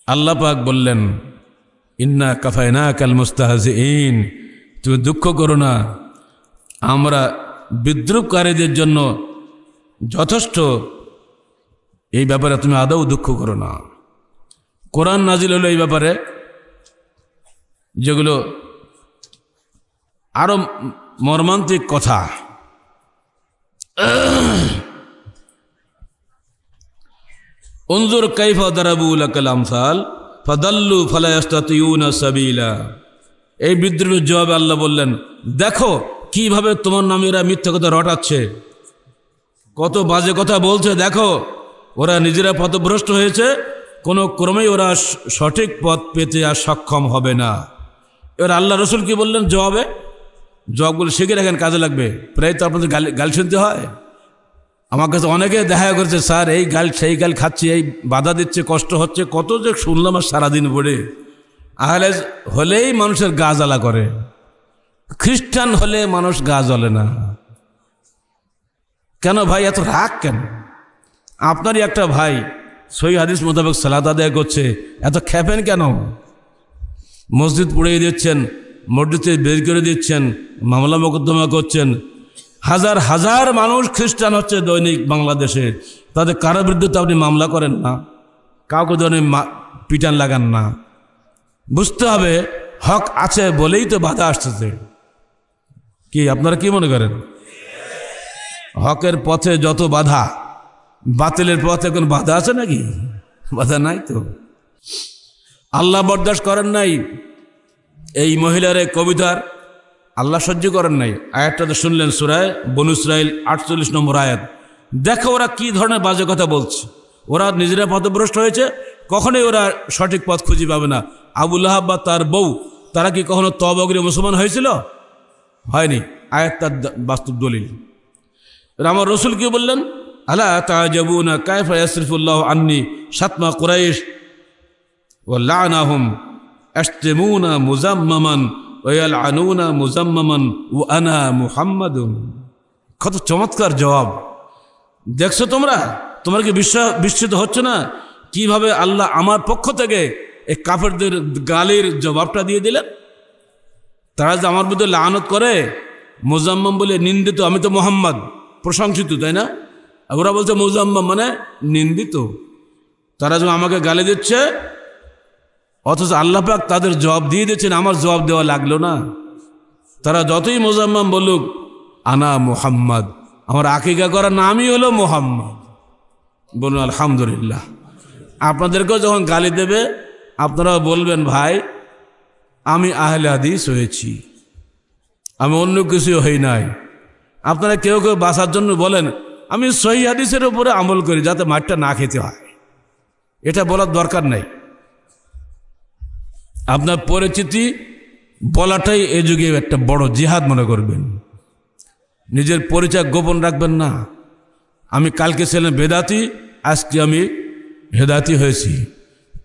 আল্লাহ পাক বললেন, ইন্না কাফায়না কাল মুস্তাহাজ ইন তুমি দুঃখ করো না। আমরা বিদ্রুপকারীদের জন্য যথেষ্ট। এই ব্যাপারে তুমি আদৌ দুঃখ করো না। কোরআন নাজিল হলো এই ব্যাপারে যেগুলো আরো মর্মান্তিক কথা انظر كيف ضربوا لك الامثال فضلوا فلا يستطيعون سبيلا এই বিদ্রোহের জবাবে আল্লাহ বললেন দেখো কিভাবে তোমার নামে এরা মিথ্যা কথা রটাচ্ছে কত বাজে কথা বলছে দেখো ওরা নিজেরা পথভ্রষ্ট হয়েছে কোনো ক্রমেই ওরা স- সঠিক পথ পেতে আর সক্ষম হবে না এবার আল্লাহ রসুল কি বললেন? জবাবে? জবাবগুলো শিখে রাখেন, কাজে লাগবে। প্রায় তো আপনাদের গাল গাল শুনতে হয়। আমার কাছে অনেকে দেখা করেছে, স্যার, এই গাল, সেই গাল খাচ্ছি, এই বাধা দিচ্ছে, কষ্ট হচ্ছে, কত যে শুনলাম আর সারাদিন পড়ে। আহলে হলেই মানুষের গা জ্বালা করে। খ্রিস্টান হলে মানুষ গা জ্বলে না। কেন ভাই, এত রাগ কেন? আপনারই একটা ভাই সই হাদিস মোতাবেক সালাদ আদায় করছে, এত খেপেন কেন? মসজিদ পুড়িয়ে দিচ্ছেন মসজিদে বের করে দিচ্ছেন, মামলা মোকদ্দমা করছেন। হাজার হাজার মানুষ খ্রিস্টান হচ্ছে দৈনিক বাংলাদেশে। তাদের কারও বিরুদ্ধে তো আপনি মামলা করেন না। কাউকে ধরে পিটান লাগান না। বুঝতে হবে, হক আছে বলেই তো বাধা আসতেছে। কি, আপনারা কি মনে করেন? হকের পথে যত বাধা, বাতিলের পথে কোন বাধা আছে নাকি? বাধা নাই তো। আল্লাহ বরদাস্ত করেন নাই এই মহিলার এই কবিতার। আল্লাহ সহ্য করেন নাই। আয়াতটা তো শুনলেন সুরায় বনু ইসরাইল আটচল্লিশ নম্বর আয়াত। দেখো ওরা কি ধরনের বাজে কথা বলছে। ওরা নিজেরা পথভ্রষ্ট হয়েছে, কখনোই ওরা সঠিক পথ খুঁজে পাবে না। আবুল আহাব বা তার বউ, তারা কি কখনো তবগরে মুসলমান হয়েছিল? হয়নি। আয়াত তার বাস্তব দলিল। আমার রসুল কি বললেন? আলা তাজাবুনা কায়ফা ইয়াসরিফুল্লাহ আন্নি সাতমা কুরাইশ? ও লানাহুম আশতেমুনা মুজাম্মামান ওয়ালআনুনা মুজাম্মামান ও আনা মুহাম্মাদুন। কত চমৎকার জবাব। দেখছ তোমরা? তোমরা কি বিশ্বাস বিস্মিত হচ্ছে না? কীভাবে আল্লাহ আমার পক্ষ থেকে এই কাফেরদের গালির জবাবটা দিয়ে দিলেন? তারা যে আমার মধ্যে লানত করে মোজাম্মাম বলে নিন্দিত, আমি তো মোহাম্মদ, প্রশংসিত, তাই না? ওরা বলছে মোজাম্মাম মানে নিন্দিত। তারা যে আমাকে গালি দিচ্ছে অথচ আল্লাহ পাক তাদের জবাব দিয়ে দিচ্ছেন আমার জবাব দেওয়া লাগল না। তারা যতই মোজাম্মাম বলুক, আনা মোহাম্মদ, আমার আকিকা করার নামই হলো মোহাম্মদ। বলুন, আলহামদুলিল্লাহ। আপনাদেরকেও যখন গালি দেবে আপনারা বলবেন, ভাই, আমি আহলে হাদিস হয়েছি। আমি অন্য কিছু হই নাই। আপনারা কেউ কেউ বাঁচার জন্য বলেন, আমি সহি হাদিসের উপরে আমল করি যাতে মাঠটা না খেতে হয়। এটা বলার দরকার নেই। আপনার পরিচিতি বলাটাই এ যুগে একটা বড় জিহাদ মনে করবেন। নিজের পরিচয় গোপন রাখবেন না। আমি কালকে ছিলাম বেদাতি, আজকে আমি হেদাতি হয়েছি।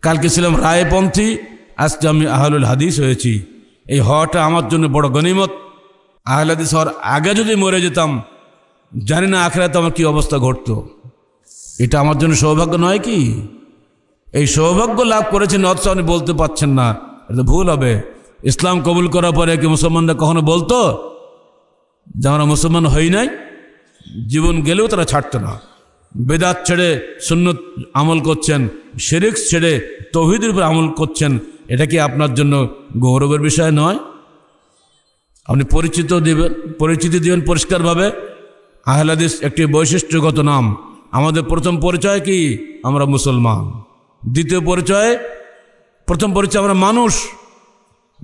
কালকে ছিলাম রায়পন্থী, আজকে আমি আহলুল হাদিস হয়েছি। এই হওয়াটা আমার জন্য বড় গনিমত আহল হাদিস হওয়ার আগে যদি মরে যেতাম, জানি না আখড়াতে আমার কী অবস্থা ঘটতো। এটা আমার জন্য সৌভাগ্য নয় কি? এই সৌভাগ্য লাভ করেছেন, অথচ আপনি বলতে পারছেন না। এটা ভুল হবে। ইসলাম কবুল করার পরে কি মুসলমানরা কখনো বলতো যে আমরা মুসলমান হই নাই? জীবন গেলেও তারা ছাড়তো না। বেদাত ছেড়ে সুন্নত আমল করছেন, শেরিক ছেড়ে তৌহিদের উপর আমল করছেন, এটা কি আপনার জন্য গৌরবের বিষয় নয়? আপনি পরিচিত দিবেন, পরিচিতি দিবেন পরিষ্কারভাবে। আহলাদিস একটি বৈশিষ্ট্যগত নাম। আমাদের প্রথম পরিচয় কি? আমরা মুসলমান। দ্বিতীয় পরিচয় প্রথম পরিচয় আমরা মানুষ,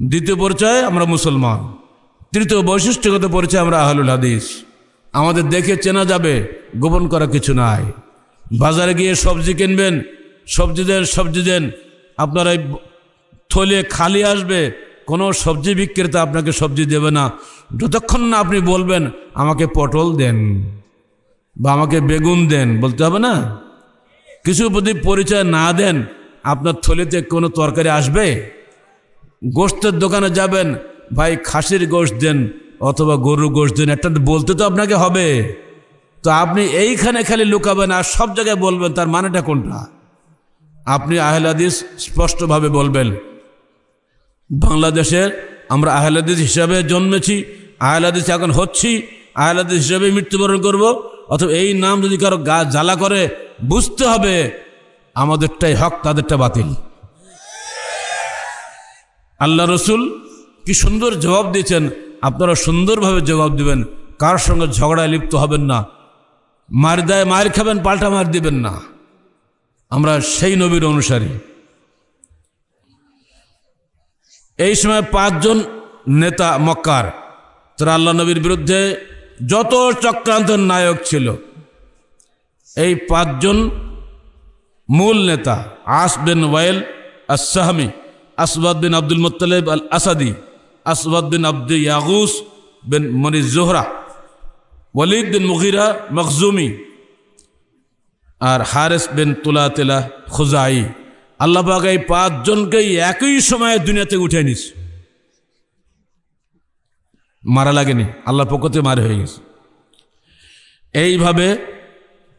দ্বিতীয় পরিচয় আমরা মুসলমান, তৃতীয় বৈশিষ্ট্যগত পরিচয় আমরা আহলুল হাদিস। আমাদের দেখে চেনা যাবে, গোপন করা কিছু নাই। বাজারে গিয়ে সবজি কিনবেন, সবজি দেন সবজি দেন, আপনার এই থলে খালি আসবে, কোনো সবজি বিক্রেতা আপনাকে সবজি দেবে না। যতক্ষণ না আপনি বলবেন, আমাকে পটল দেন বা আমাকে বেগুন দেন, বলতে হবে না? কিছু যদি পরিচয় না দেন আপনার থলিতে কোনো তরকারি আসবে, গোষ্ঠের দোকানে যাবেন, ভাই খাসির গোশত দেন অথবা গরুর গোশত দেন, একটা বলতে তো আপনাকে হবে। তো আপনি এইখানে খালি লুকাবেন আর সব জায়গায় বলবেন তার মানেটা কোনটা? আপনি আহলাদিস স্পষ্টভাবে বলবেন বাংলাদেশের আমরা আহলাদিস হিসাবে জন্মেছি আহলাদিস এখন হচ্ছি আহলাদিস হিসাবে মৃত্যুবরণ করব, অথবা এই নাম যদি কারও গা জ্বালা করে, বুঝতে হবে আমাদেরটাই হক, তাদেরটা বাতিল। আল্লাহ রসুল কি সুন্দর জবাব দিয়েছেন, আপনারা সুন্দরভাবে জবাব দিবেন, কার সঙ্গে ঝগড়ায় লিপ্ত হবেন না মার দেয় মার খাবেন, পাল্টা মার দিবেন না। আমরা সেই নবীর অনুসারী। এই সময় পাঁচজন নেতা মক্কার, তারা আল্লাহ নবীর বিরুদ্ধে যত চক্রান্তের নায়ক ছিল, এই পাঁচজন মূল নেতা আস বিন ওয়াইল আসাহামি আসবাদ বিন আব্দুল মুত্তালিব আল আসাদি আসবাদ বিন আব্দুল ইয়াগুস বিন মনি জোহরা, ওয়ালিদ বিন মুগিরা মখজুমি, আর হারেস বিন তুলা তেলা খুজাই। আল্লাহ পাক এই পাঁচজনকেই একই সময়ে দুনিয়াতে উঠে নিস মারা লাগেনি আল্লাহ পক্ষতে মারে হয়ে গেছে। এইভাবে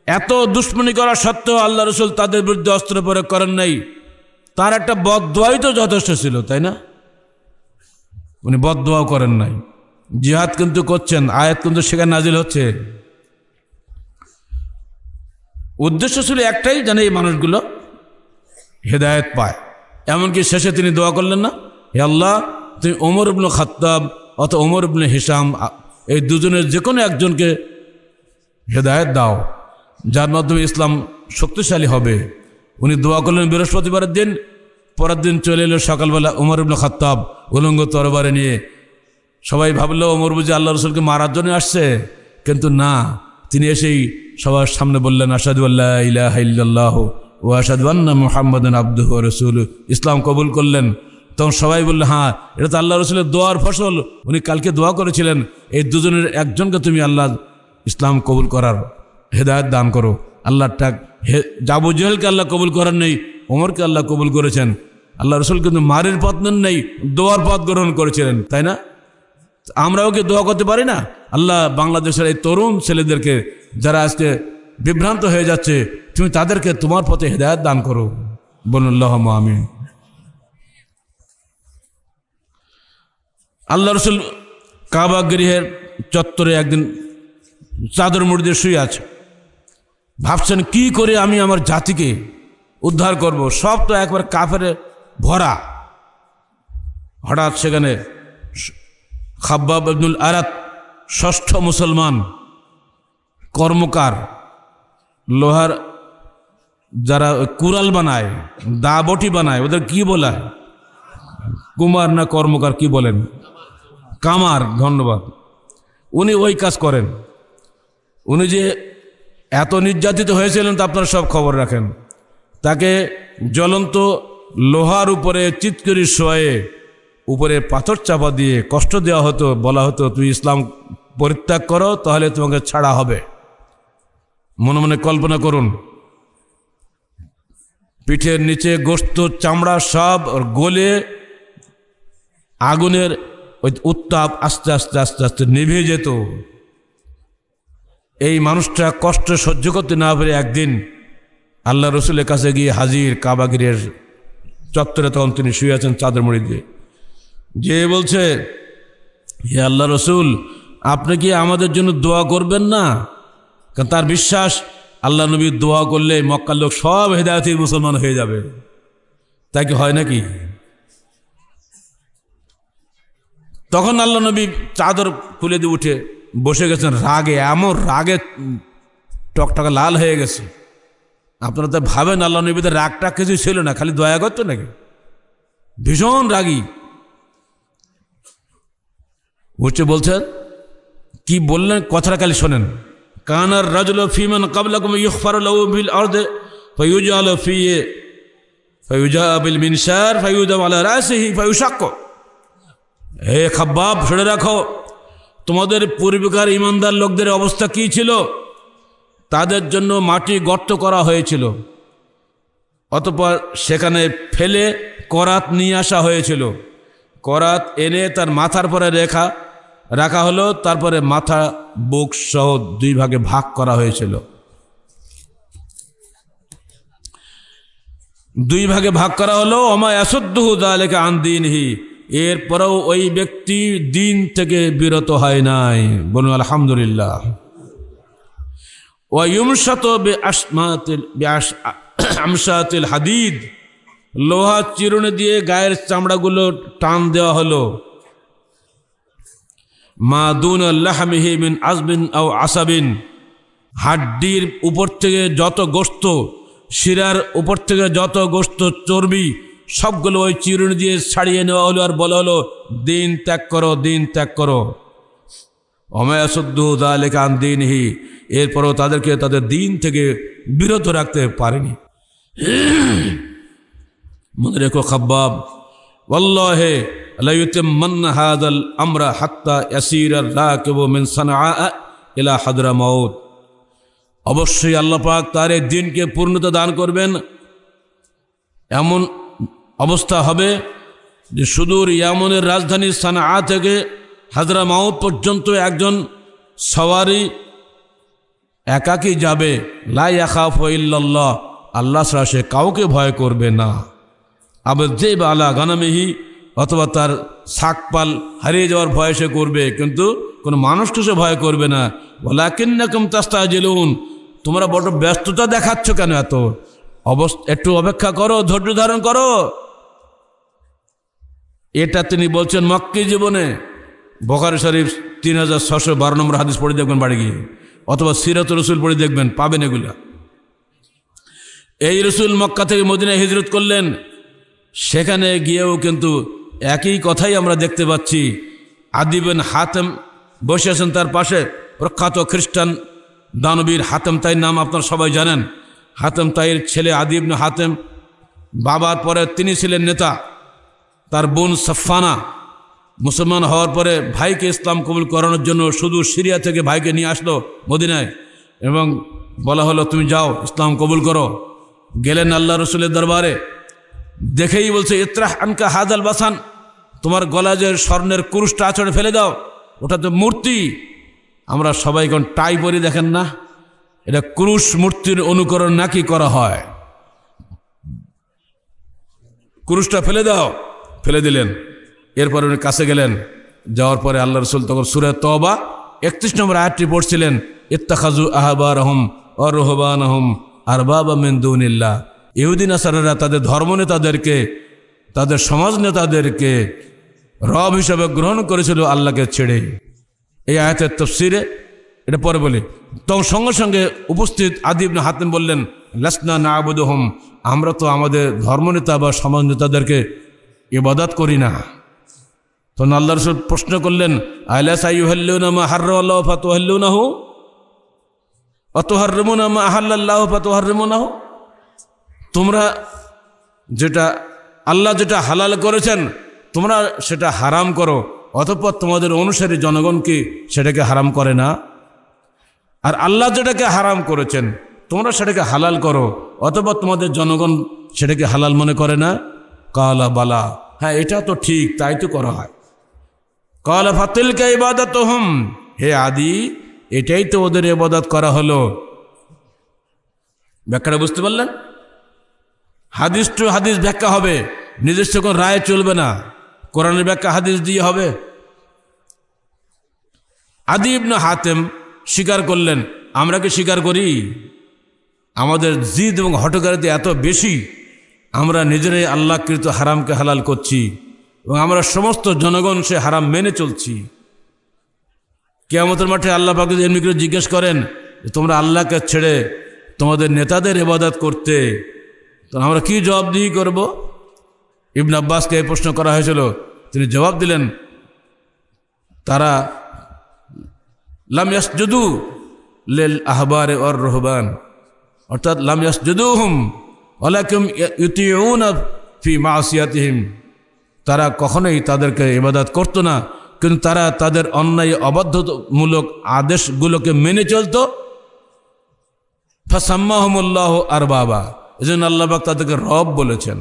এত দুশ্মনী করা সত্ত্বেও আল্লাহ রসুল তাদের বিরুদ্ধে অস্ত্র প্রয়োগ করেন নাই। তার একটা বদোয়াই তো যথেষ্ট ছিল, তাই না? উনি বদোয়াও করেন নাই। জিহাদ কিন্তু করছেন, আয়াত কিন্তু সেখানে নাজিল হচ্ছে। উদ্দেশ্য ছিল একটাই, যেন এই মানুষগুলো হেদায়ত পায়। এমনকি শেষে তিনি দোয়া করলেন না, হে আল্লাহ, তুমি ওমর ইবনু খাত্তাব অথবা ওমর ইবনে হিসাম এই দুজনের যে কোনো একজনকে হেদায়ত দাও। যার মাধ্যমে ইসলাম শক্তিশালী হবে। উনি দোয়া করলেন বৃহস্পতিবারের দিন, পরের দিন চলে এলো সকালবেলা উমর ইবনু খাত্তাব উলঙ্গ তরবারে নিয়ে। সবাই ভাবলো ওমর বুঝি আল্লাহ রসুলকে মারার জন্য আসছে? কিন্তু না, তিনি এসেই সবার সামনে বললেন আসাদু আল্লাহ ইলাহ ইল্লাল্লাহ ও আসাদু আন্না মুহাম্মদ আব্দুহ রসুল ইসলাম কবুল করলেন। তখন সবাই বলল হ্যাঁ এটা তো আল্লাহ রসুলের দোয়ার ফসল। উনি কালকে দোয়া করেছিলেন, এই দুজনের একজনকে তুমি আল্লাহ ইসলাম কবুল করার হেদায়ত দান করো। আল্লাহ টাক হে জাবু জেহেলকে আল্লাহ কবুল করার নেই, ওমরকে আল্লাহ কবুল করেছেন। আল্লাহ রসুল কিন্তু মারের পথ নেন নেই, দোয়ার পথ গ্রহণ করেছিলেন, তাই না? আমরাও কি দোয়া করতে পারি না? আল্লাহ বাংলাদেশের এই তরুণ ছেলেদেরকে যারা আজকে বিভ্রান্ত হয়ে যাচ্ছে, তুমি তাদেরকে তোমার পথে হেদায়ত দান করো। বলুন আমি আল্লাহ রসুল কাবা গৃহের চত্বরে একদিন চাদর মুড়ি দিয়ে শুয়ে আছে। ভাবছেন কি করে আমি আমার জাতিকে উদ্ধার করব? সব তো একবার কাফেরে ভরা। হঠাৎ সেখানে খাব্বাব আব্দুল আরাত, ষষ্ঠ মুসলমান, কর্মকার, লোহার যারা কুড়াল বানায় দা বটি বানায়, ওদের কি বলা কুমার না কর্মকার, কি বলেন? কামার, ধন্যবাদ। উনি ওই কাজ করেন। উনি যে এত নির্যাতিত হয়েছিলেন তা আপনারা সব খবর রাখেন। তাকে জ্বলন্ত লোহার উপরে চিৎকরি শোয়ে উপরে পাথর চাপা দিয়ে কষ্ট দেওয়া হতো, বলা হতো, তুমি ইসলাম পরিত্যাগ করো, তাহলে তোমাকে ছাড়া হবে। মনে মনে কল্পনা করুন, পিঠের নিচে গোস্ত, চামড়া সব গলে আগুনের ওই উত্তাপ আস্তে আস্তে আস্তে আস্তে নিভে যেত। এই মানুষটা কষ্ট সহ্য করতে না পেরে একদিন আল্লাহ রসুলের কাছে গিয়ে হাজির কাবাগিরের চত্বরে তখন তিনি শুয়ে আছেন চাদর মুড়ি দিয়ে। যে বলছে, হে আল্লাহ রসুল, আপনি কি আমাদের জন্য দোয়া করবেন না? কারণ তার বিশ্বাস, আল্লাহ নবীর দোয়া করলে মক্কার লোক সব হেদায়তি মুসলমান হয়ে যাবে। তাই কি হয় নাকি? তখন আল্লাহ নবী চাদর খুলে দিয়ে উঠে বসে গেছেন রাগে, এমন রাগে টকটকা লাল হয়ে গেছে। আপনারা তো ভাবেন আল্লাহ নবীদের রাগটা কিছু ছিল না, খালি দয়া করতো নাকি? ভীষণ রাগী। উঠছে বলছেন, কি বললেন? কথাটা খালি শোনেন। কানার রাজুল ফিমান কাবলাকুম ইউখফার লাহু বিল আরদে, ফায়ুজাল ফিয়ে ফায়ুজা বিল মিনসার ফায়ুদা আলা রাসিহি, ফায়ুশাক্ক। হে খাব্বাব, শুনে রাখো তোমাদের পূর্বিকার ইমানদার লোকদের অবস্থা কি ছিল? তাদের জন্য মাটি গর্ত করা হয়েছিল। অতপর সেখানে ফেলে করাত নিয়ে আসা হয়েছিল। করাত এনে তার মাথার পরে রেখা, রাখা হলো, তারপরে মাথা, বুক সহ দুই ভাগে ভাগ করা হয়েছিল। দুই ভাগে ভাগ করা হলো অমায় আসদ্দুহু দালেকে আনদিনহি এরপরেও ওই ব্যক্তি দিন থেকে বিরত হয় নাই। বলুন, আলহামদুলিল্লাহ। ওয়ুমশত হাদিদ। লোহা চিরুনি দিয়ে গায়ের চামড়াগুলো টান দেওয়া হলো। মা দুন আল্লাহমিহি মিন আজবিন আও আসাবিন। হাড্ডির উপর থেকে যত গোস্ত শিরার উপর থেকে যত গোস্ত চর্বি সবগুলো ওই চিরুনি দিয়ে ছাড়িয়ে নেওয়া হলো আর বলা হলো, দিন ত্যাগ করো, দিন ত্যাগ করো। অমায়াসুদ্দু দালেকা আন দিনহি। এরপরও তাদেরকে তাদের দিন থেকে বিরত রাখতে পারেনি। মনে রেখো খাব্বাব হাদাল আমরা হাত্তা অবশ্যই আল্লাহ তার এই দিনকে পূর্ণতা দান করবেন। এমন অবস্থা হবে যে সুদূর ইয়ামনের রাজধানী সানআ থেকে হাজরা মাউত পর্যন্ত একজন সওয়ারি একাকি যাবে। লাই আখাফ ইল্লাল্লাহ। আল্লাহ ছাড়া সে কাউকে ভয় করবে না। আবার যে আলা গানামিহি অথবা তার শাকপাল হারিয়ে যাওয়ার ভয় সে করবে, কিন্তু কোনো মানুষকে সে ভয় করবে না। বলা কিন্নাকম তাস্তা জেলুন তোমরা বড় ব্যস্ততা দেখাচ্ছ কেন এত? অবস্থা একটু অপেক্ষা করো, ধৈর্য ধারণ করো। এটা তিনি বলছেন মক্কি জীবনে বখারি শরীফ তিন হাজার ছশো বারো নম্বর হাদিস পড়ে দেখবেন বাড়ি গিয়ে। অথবা সিরাত রসুল পড়ে দেখবেন, পাবেন এগুলা। এই রসুল মক্কা থেকে মদিনায় হিজরত করলেন। সেখানে গিয়েও কিন্তু একই কথাই আমরা দেখতে পাচ্ছি। আদিবেন হাতেম বসে আছেন তার পাশে, প্রখ্যাত খ্রিস্টান দানবীর হাতেম তাইর নাম আপনারা সবাই জানেন। হাতেম তাইর ছেলে আদিবন হাতেম, বাবার পরে তিনি ছিলেন নেতা। তার বোন সাফানা মুসলমান হওয়ার পরে ভাইকে ইসলাম কবুল করানোর জন্য শুধু সিরিয়া থেকে ভাইকে নিয়ে আসলো মদিনায়। এবং বলা হলো, তুমি যাও, ইসলাম কবুল করো। গেলেন আল্লাহ রসুলের দরবারে। দেখেই বলছে, ইত্রাহ আনকা হাদাল বাসান, তোমার গলা যে স্বর্ণের কুরুশটা আচড়ে ফেলে দাও, ওটা তো মূর্তি। আমরা সবাই কোন টাই পরি, দেখেন না, এটা কুরুশ মূর্তির অনুকরণ নাকি করা হয়? কুরুশটা ফেলে দাও। ফেলে দিলেন। এরপর উনি কাছে গেলেন। যাওয়ার পরে আল্লাহ রসুল তখন সুরে তবা একত্রিশ নম্বর আয়াতটি পড়ছিলেন ইত্তাখাজু আহবার আহম অরহবান আহম আর বাবা মেন্দুনিল্লা ইহুদিন আসারেরা তাদের ধর্ম নেতাদেরকে, তাদের সমাজ নেতাদেরকে রব হিসাবে গ্রহণ করেছিল আল্লাহকে ছেড়ে। এই আয়াতের তফসিরে, এটা পরে বলি। তখন সঙ্গে সঙ্গে উপস্থিত আদিবনে হাতেন বললেন, লাসনা না আবুদহম আমরা তো আমাদের ধর্মনেতা বা সমাজ নেতাদেরকে ইবাদত করি না। তখন আল্লাহ রসুল প্রশ্ন করলেন আল্লাহ সাইহ্লুনামা হার্লাহ ফাতুহাল্লুনাহু? অতহার্রমুনামা আহাল্লাহ ফাতুহার্রমুনাহু? তোমরা যেটা, আল্লাহ যেটা হালাল করেছেন, তোমরা সেটা হারাম করো, অতঃপর তোমাদের অনুসারী জনগণকে সেটাকে হারাম করে না? আর আল্লাহ যেটাকে হারাম করেছেন, তোমরা সেটাকে হালাল করো, অতঃপর তোমাদের জনগণ সেটাকে হালাল মনে করে না? কালা বালা। হ্যাঁ এটা তো ঠিক, তাই তো করা হয়। কালা ফাতিলকা ইবাদত হুম হে আদি, এটাই তো ওদের ইবাদত করা হলো। ব্যাখ্যাটা বুঝতে পারলেন? হাদিস টু হাদিস ব্যাখ্যা হবে, নিজস্ব কোনো রায় চলবে না। কোরআনের ব্যাখ্যা হাদিস দিয়ে হবে। আদি ইবনে হাতেম স্বীকার করলেন, আমরা কি স্বীকার করি? আমাদের জিদ এবং হটকারিতে এত বেশি আমরা নিজেরাই আল্লাহকৃত হারামকে হালাল করছি এবং আমরা সমস্ত জনগণ সে হারাম মেনে চলছি। কেয়ামতের মাঠে আল্লাহ পাকে এমনি করে জিজ্ঞেস করেন যে তোমরা আল্লাহকে ছেড়ে তোমাদের নেতাদের ইবাদত করতে, তো আমরা কি জবাব দিয়ে করব? ইবন আব্বাসকে এই প্রশ্ন করা হয়েছিল। তিনি জবাব দিলেন, তারা লাম ইয়াসজুদু লিল আহবারে অর রহবান, অর্থাৎ লাম ইয়াসজুদু হুম ইউতিউনা ফি মাসিয়াতিহিম। তারা কখনোই তাদেরকে ইবাদত করতো না, কিন্তু তারা তাদের অন্যায় অবাধ্যমূলক আদেশগুলোকে মেনে চলতো। ফাসাম্মাহমুল্লাহ আর বাবা এই জন্য আল্লাহবাক তাদেরকে রব বলেছেন।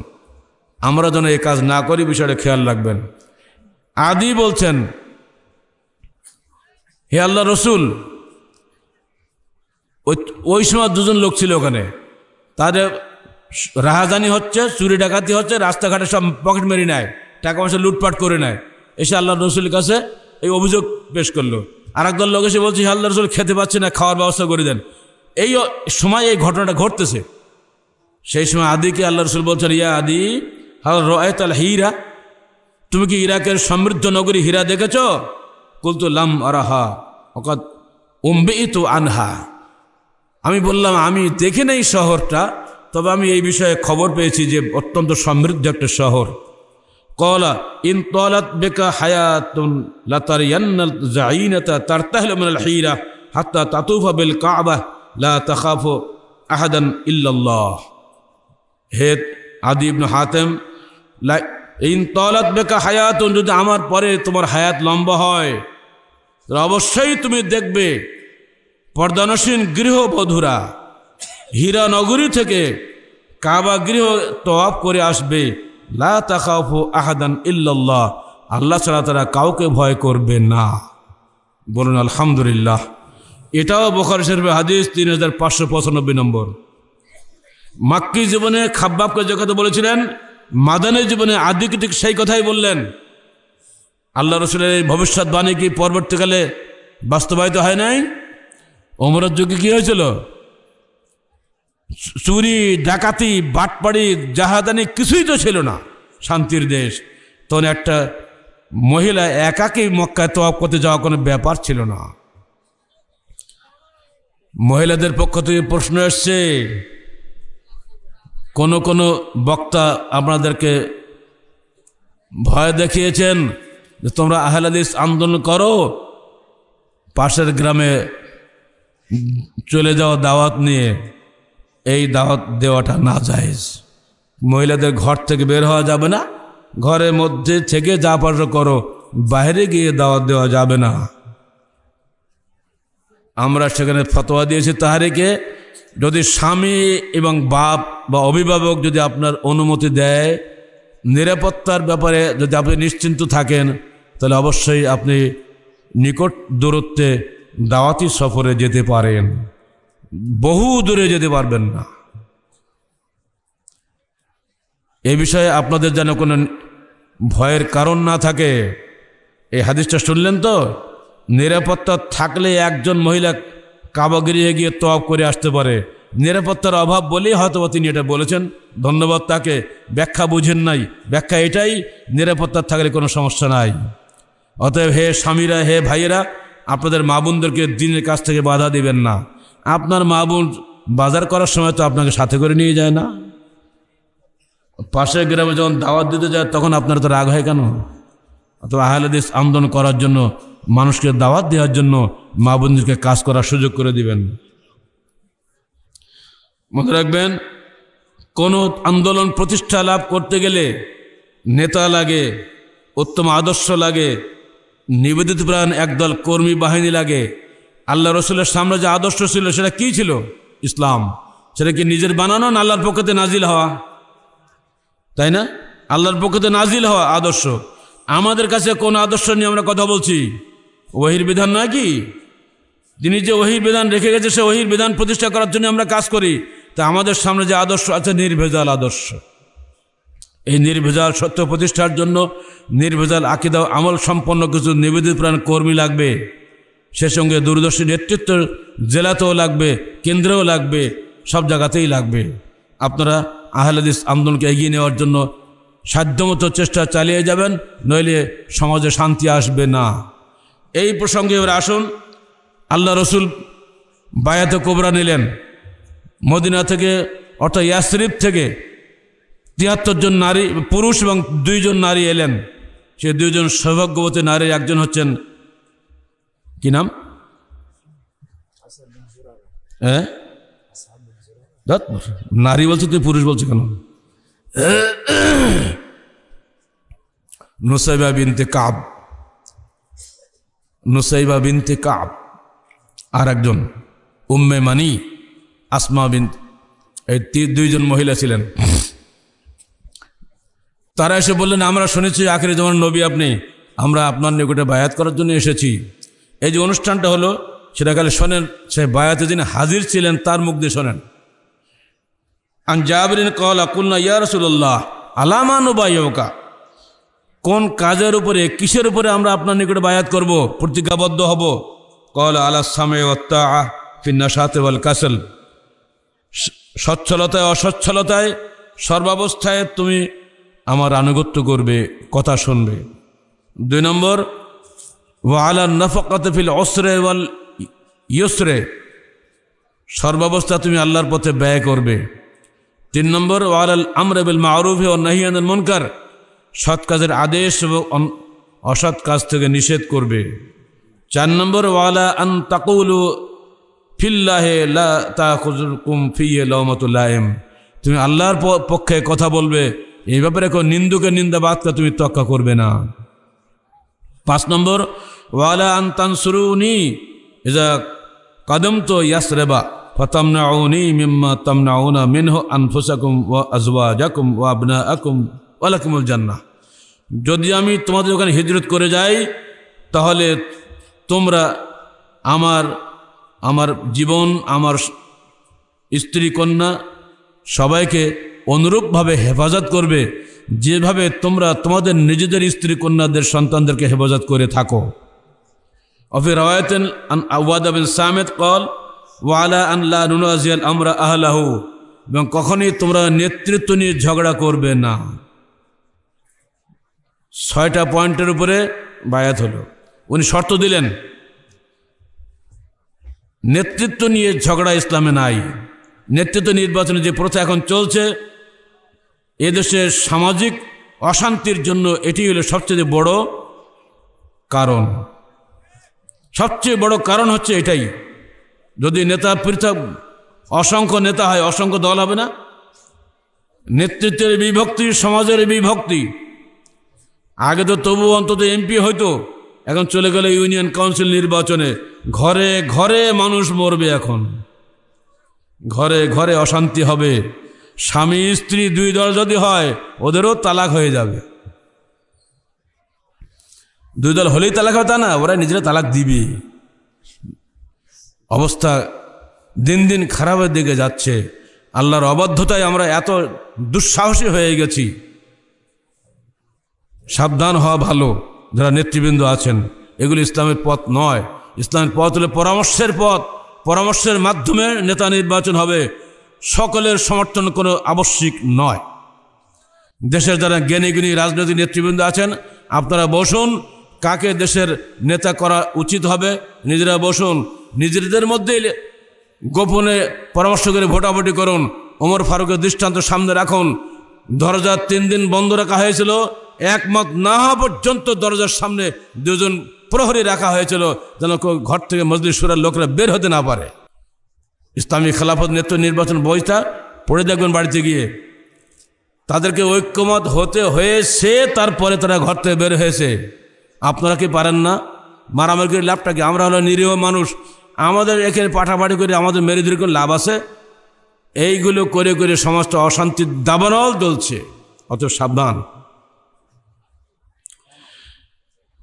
আমরা যেন এই কাজ না করি, বিষয়টা খেয়াল রাখবেন। আদি বলছেন, হে আল্লাহ রসুল ওই সময় দুজন লোক ছিল ওখানে। তাদের রাহাজানি হচ্ছে, চুরি ডাকাতি হচ্ছে, রাস্তাঘাটে সব পকেট মেরে নেয়, টাকা পয়সা লুটপাট করে নেয়। এসে আল্লাহ রসুলের কাছে এই অভিযোগ পেশ করল। আর একদল লোক এসে বলছে আল্লাহ রসুল খেতে পাচ্ছে না, খাওয়ার ব্যবস্থা করে দেন। এই সময় এই ঘটনাটা ঘটতেছে। সেই সময় আদিকে আল্লাহ রসুল বলছেন, ইয়া আদি, হাল রয়েত আল হিরা, তুমি কি ইরাকের সমৃদ্ধ নগরী হীরা দেখেছ? কুলতু লাম আরাহা অকাত উম্বে আনহা। আমি বললাম, আমি দেখি নেই শহরটা তবে আমি এই বিষয়ে খবর পেয়েছি যে অত্যন্ত সমৃদ্ধ একটা শহর। কলা, ইন তলাত বেকা হায়াতুন লাতার ইয়ান্নাল জাইনাতা তারতাহল মিনাল হিরা হাত্তা তাতুফা বিল কাবা লা তাখাফু আহাদান ইল্লাল্লাহ। হে আদি ইবনে হাতেম ইন তলাত বেকা হায়াতুন, যদি আমার পরে তোমার হায়াত লম্বা হয়, তাহলে অবশ্যই তুমি দেখবে পর্দানসীন গৃহবধূরা হীরা নগরী থেকে কাবা গৃহ তওয়াফ করে আসবে। লা তাকাফু আহাদান ইল্লাল্লাহ। আল্লাহ ছাড়া তারা কাউকে ভয় করবে না। বলুন, আলহামদুলিল্লাহ। এটাও বোখার শরীফে হাদিস, তিন হাজার পাঁচশো পঁচানব্বই নম্বর। মাক্কি জীবনে খাব্বাবকে যে কথা বলেছিলেন মাদানের জীবনে আদিকে ঠিক সেই কথাই বললেন। আল্লাহ রসুলের এই ভবিষ্যৎবাণী কি পরবর্তীকালে বাস্তবায়িত হয় নাই? অমরের যুগে কি হয়েছিল? চুরি, ডাকাতি, বাটপাড়ি, জাহাদানি কিছুই তো ছিল না। শান্তির দেশ। তখন একটা মহিলা একাকেই মক্কায় তোয়াব করতে যাওয়া কোনো ব্যাপার ছিল না। মহিলাদের পক্ষ থেকে প্রশ্ন এসছে, কোন কোন বক্তা আপনাদেরকে ভয় দেখিয়েছেন যে তোমরা আহলাদিস আন্দোলন করো, পাশের গ্রামে চলে যাওয়া দাওয়াত নিয়ে। এই দাওয়াত দেওয়াটা না যায়জ মহিলাদের ঘর থেকে বের হওয়া যাবে না, ঘরের মধ্যে থেকে যা পারো করো, বাইরে গিয়ে দাওয়াত দেওয়া যাবে না। আমরা সেখানে ফতোয়া দিয়েছি তাহারিকে, যদি স্বামী এবং বাপ বা অভিভাবক যদি আপনার অনুমতি দেয়, নিরাপত্তার ব্যাপারে যদি আপনি নিশ্চিন্ত থাকেন, তাহলে অবশ্যই আপনি নিকট দূরত্বে দাওয়াতি সফরে যেতে পারেন। বহু দূরে যেতে পারবেন না। এ বিষয়ে আপনাদের যেন কোনো ভয়ের কারণ না থাকে। এই হাদিসটা শুনলেন তো? নিরাপত্তা থাকলে একজন মহিলা কাবাগিরিয়ে গিয়ে তপ করে আসতে পারে। নিরাপত্তার অভাব বলেই হয়তো তিনি এটা বলেছেন। ধন্যবাদ তাকে। ব্যাখ্যা বুঝেন নাই। ব্যাখ্যা এটাই, নিরাপত্তা থাকলে কোনো সমস্যা নাই। অতএব হে স্বামীরা, হে ভাইয়েরা, আপনাদের মা বোনদেরকে দিনের কাছ থেকে বাধা দিবেন না। আপনার মা বোন বাজার করার সময় তো আপনাকে সাথে করে নিয়ে যায় না। পাশের গ্রামে যখন দাওয়াত দিতে যায়, তখন আপনার তো রাগ হয় কেন? অথবা আহলাদিস আন্দোলন করার জন্য, মানুষকে দাওয়াত দেওয়ার জন্য মা বোনদেরকে কাজ করার সুযোগ করে দিবেন। মনে রাখবেন, কোনো আন্দোলন প্রতিষ্ঠা লাভ করতে গেলে নেতা লাগে, উত্তম আদর্শ লাগে, নিবেদিত প্রাণ, একদল কর্মী বাহিনী লাগে আল্লাহ রসুলের সামনে যে আদর্শ ছিল, সেটা কি ছিল? ইসলাম। সেটা কি নিজের বানানো না আল্লাহর পক্ষতে নাজিল হওয়া? তাই না? আল্লাহর পক্ষতে নাজিল হওয়া আদর্শ। আমাদের কাছে কোন আদর্শ নিয়ে আমরা কথা বলছি? ওহির বিধান নয় কি? তিনি যে ওহির বিধান রেখে গেছে, সে ওহির বিধান প্রতিষ্ঠা করার জন্য আমরা কাজ করি। তা আমাদের সামনে যে আদর্শ আছে, নির্ভেজাল আদর্শ। এই নির্ভেজাল সত্য প্রতিষ্ঠার জন্য নির্ভেজাল আকিদা আমল সম্পন্ন কিছু নিবেদিত প্রাণ কর্মী লাগবে। সে সঙ্গে দূরদর্শী নেতৃত্ব জেলাতেও লাগবে, কেন্দ্রেও লাগবে, সব জায়গাতেই লাগবে। আপনারা আহলাদিস আন্দোলনকে এগিয়ে নেওয়ার জন্য সাধ্যমতো চেষ্টা চালিয়ে যাবেন, নইলে সমাজে শান্তি আসবে না। এই প্রসঙ্গে এবার আসুন, আল্লাহ রসুল বায়াতে কোবরা নিলেন। মদিনা থেকে, অর্থাৎ ইয়াসরিফ থেকে তিয়াত্তর জন নারী, পুরুষ এবং দুইজন নারী এলেন। সে দুইজন সৌভাগ্যবতী নারী, একজন হচ্ছেন কি নাম? নারী বলছো তুই পুরুষ বলছো কেন? নুসাইবা বিনতে কাব। নুসাইবা বিনতে কাব। আর একজন উম্মে মানি, আসমা বিন এই দুইজন মহিলা ছিলেন। তারা এসে বললেন, আমরা শুনেছি, আখেরি যেমন নবী আপনি। আমরা আপনার নিকটে বায়াত করার জন্য এসেছি। এই যে অনুষ্ঠানটা হলো, সেটা খালি শোনেন, সে বায়াতে যিনি হাজির ছিলেন, তার মুখ দিয়ে শোনেন। আন জাবরিন কলা কুল্লা ইয়া রসুল্লাহ আলামানু বায়কা কোন কাজের উপরে, কিসের উপরে আমরা আপনার নিকটে বায়াত করব, প্রতিজ্ঞাবদ্ধ হব? কল আলা সামে ফিন্নাসাতে কাসল। সচ্ছলতায়, অসচ্ছলতায়, সর্বাবস্থায় তুমি আমার আনুগত্য করবে, কথা শুনবে। দুই নম্বর ও আলা নফকাতে ফিল ওয়াল সর্বাবস্থা তুমি আল্লাহর পথে ব্যয় করবে। তিন নম্বর, ওয়ালাল আমরেবিল মারুফে ও নাহিয়ানুল মনকার। সৎ কাজের আদেশ এবং অসৎ কাজ থেকে নিষেধ করবে। চার নম্বর, ওয়ালা আন তাকুলু ফিল্লাহে লা তুমি আল্লাহর পক্ষে কথা বলবে, এই ব্যাপারে কোনো নিন্দুকে নিন্দা বাদকা তুমি তক্কা করবে না। পাঁচ নম্বর ওয়ালা আন তানসুরুনি এজা কদম তো ইয়াসরেবা, ফতামনাউনি মিম্মা তামনাউনা মিনহু আনফুসাকুম ওয়া আজওয়াজাকুম ওয়া আবনাআকুম ওয়া লাকুমুল জান্নাহ। যদি আমি তোমাদের ওখানে হিজরত করে যাই, তাহলে তোমরা আমার আমার জীবন, আমার স্ত্রী, কন্যা সবাইকে অনুরূপভাবে হেফাজত করবে, যেভাবে তোমরা তোমাদের নিজেদের স্ত্রী, কন্যাদের সন্তানদেরকে হেফাজত করে থাকো। অফি রওয়ায়তেন আন আওয়াদ বিন সামেদ কল ওয়ালা আন লা নুনাজিয়াল আমরা আহলাহু এবং কখনই তোমরা নেতৃত্ব নিয়ে ঝগড়া করবে না ছয়টা পয়েন্টের উপরে বায়াত হলো। উনি শর্ত দিলেন, নেতৃত্ব নিয়ে ঝগড়া ইসলামে নাই। নেতৃত্ব নির্বাচনে যে প্রথা এখন চলছে এদেশের সামাজিক অশান্তির জন্য এটি হলো সবচেয়ে বড় কারণ। সবচেয়ে বড় কারণ হচ্ছে এটাই। যদি নেতা পৃথক অসংখ্য নেতা হয়, অসংখ্য দল হবে না? নেতৃত্বের বিভক্তি, সমাজের বিভক্তি। আগে তো তবু অন্তত এমপি হইতো, এখন চলে গেলে ইউনিয়ন কাউন্সিল নির্বাচনে। ঘরে ঘরে মানুষ মরবে এখন। ঘরে ঘরে অশান্তি হবে। স্বামী, স্ত্রী, দুই দল যদি হয়, ওদেরও তালাক হয়ে যাবে। দুই দল হলেই তালাক হবে তা না ওরা নিজেরা তালাক দিবে। অবস্থা দিন দিন খারাপের দিকে যাচ্ছে। আল্লাহর অবাধ্যতায় আমরা এত দুঃসাহসী হয়ে গেছি। সাবধান হওয়া ভালো, যারা নেতৃবৃন্দ আছেন। এগুলি ইসলামের পথ নয়। ইসলামের পথ হলে পরামর্শের পথ। পরামর্শের মাধ্যমে নেতা নির্বাচন হবে। সকলের সমর্থন কোনো আবশ্যিক নয়। দেশের যারা জ্ঞানী গুণী রাজনৈতিক নেতৃবৃন্দ আছেন, আপনারা বসুন। কাকে দেশের নেতা করা উচিত হবে? নিজেরা বসুন। নিজেদের মধ্যেই গোপনে পরামর্শ করে ভোটাভুটি করুন। ওমর ফারুকের দৃষ্টান্ত সামনে রাখুন। দরজা তিন দিন বন্ধ রাখা হয়েছিল। একমত না হওয়া পর্যন্ত দরজার সামনে দুজন প্রহরী রাখা হয়েছিল যেন ঘর থেকে মজলিস লোকরা বের হতে না পারে। ইসলামী খেলাফত নেতৃত্ব নির্বাচন বইটা পড়ে দেখবেন বাড়িতে গিয়ে। তাদেরকে ঐক্যমত হতে হয়েছে, তারপরে তারা ঘর থেকে বের হয়েছে। আপনারা কি পারেন না? মারামারি করে লাভটা কি? আমরা হলো নিরীহ মানুষ। আমাদের এখানে পাঠাপাঠি করে আমাদের মেরে ধরে করে লাভ আছে। এইগুলো করে করে সমাজটা অশান্তির দাবানল চলছে অত সাবধান।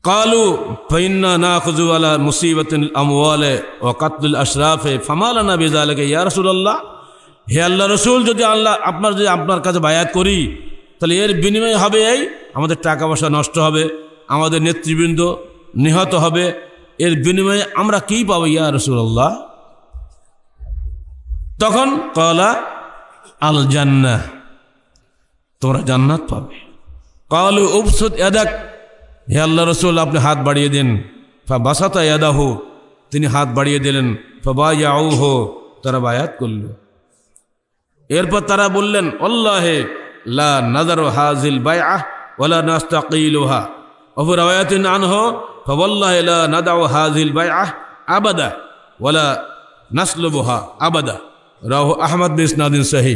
কালু ফৈন্না না খুজুয়ালা মুসিবতুল আমওয়ালে ও কাতুল আশরাফে ফামালানা বেজালকে ইয়া রসুল্লাহ হে আল্লাহ রসুল, যদি আল্লাহ আপনার যদি আপনার কাছে বায়াত করি, তাহলে এর বিনিময় হবে এই, আমাদের টাকা পয়সা নষ্ট হবে। আমাদের নেতৃবৃন্দ নিহত হবে। এর বিনিময়ে আমরা কী পাবো ইয়া রসুল্লাহ তখন কলা আল জান্না তোমরা জান্নাত পাবে। কালু উপসুদ এদাক হে আল্লাহ রসুল, আপনি হাত বাড়িয়ে দিন। বাসাতা ইয়াদাহু, তিনি হাত বাড়িয়ে দিলেন। ফা বা হো তারা বায়াত করল। এরপর তারা বললেন অল্লাহে লা নাজার হাজিল বায়াহ ওলা নাস্তাকিলুহা। অফুর আয়াতিন আনহো ফবল্লাহ লা নাদাউ হাজিল বায়াহ আবাদা ওলা নাসলুবহা আবাদা। রাহ আহমদ বিন ইসনাদিন সাহি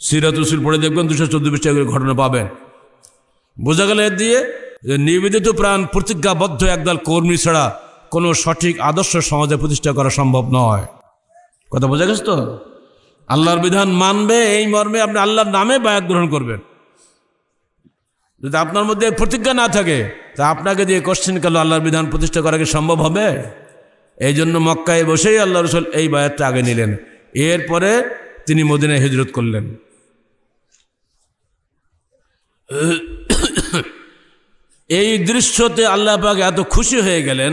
সিরাত রসুল পড়ে দেখবেন দুশো চোদ্দ পৃষ্ঠা ঘটনা পাবেন। বোঝা গেল এর দিয়ে যে নিবেদিত প্রাণ প্রতিজ্ঞাবদ্ধ একদল কর্মী ছাড়া কোনো সঠিক আদর্শ সমাজে প্রতিষ্ঠা করা সম্ভব নয়। কথা বোঝা গেছে তো? আল্লাহর বিধান মানবে, এই মর্মে আপনি আল্লাহর নামে বায়াত গ্রহণ করবেন। যদি আপনার মধ্যে প্রতিজ্ঞা না থাকে, তা আপনাকে দিয়ে কোশ্চেন কালো, আল্লাহর বিধান প্রতিষ্ঠা করা কি সম্ভব হবে? এই জন্য মক্কায় বসেই আল্লাহ রসুল এই বায়াতটা আগে নিলেন। এরপরে তিনি মদিনায় হিজরত করলেন। এই দৃশ্যতে আল্লাহ পাক এত খুশি হয়ে গেলেন,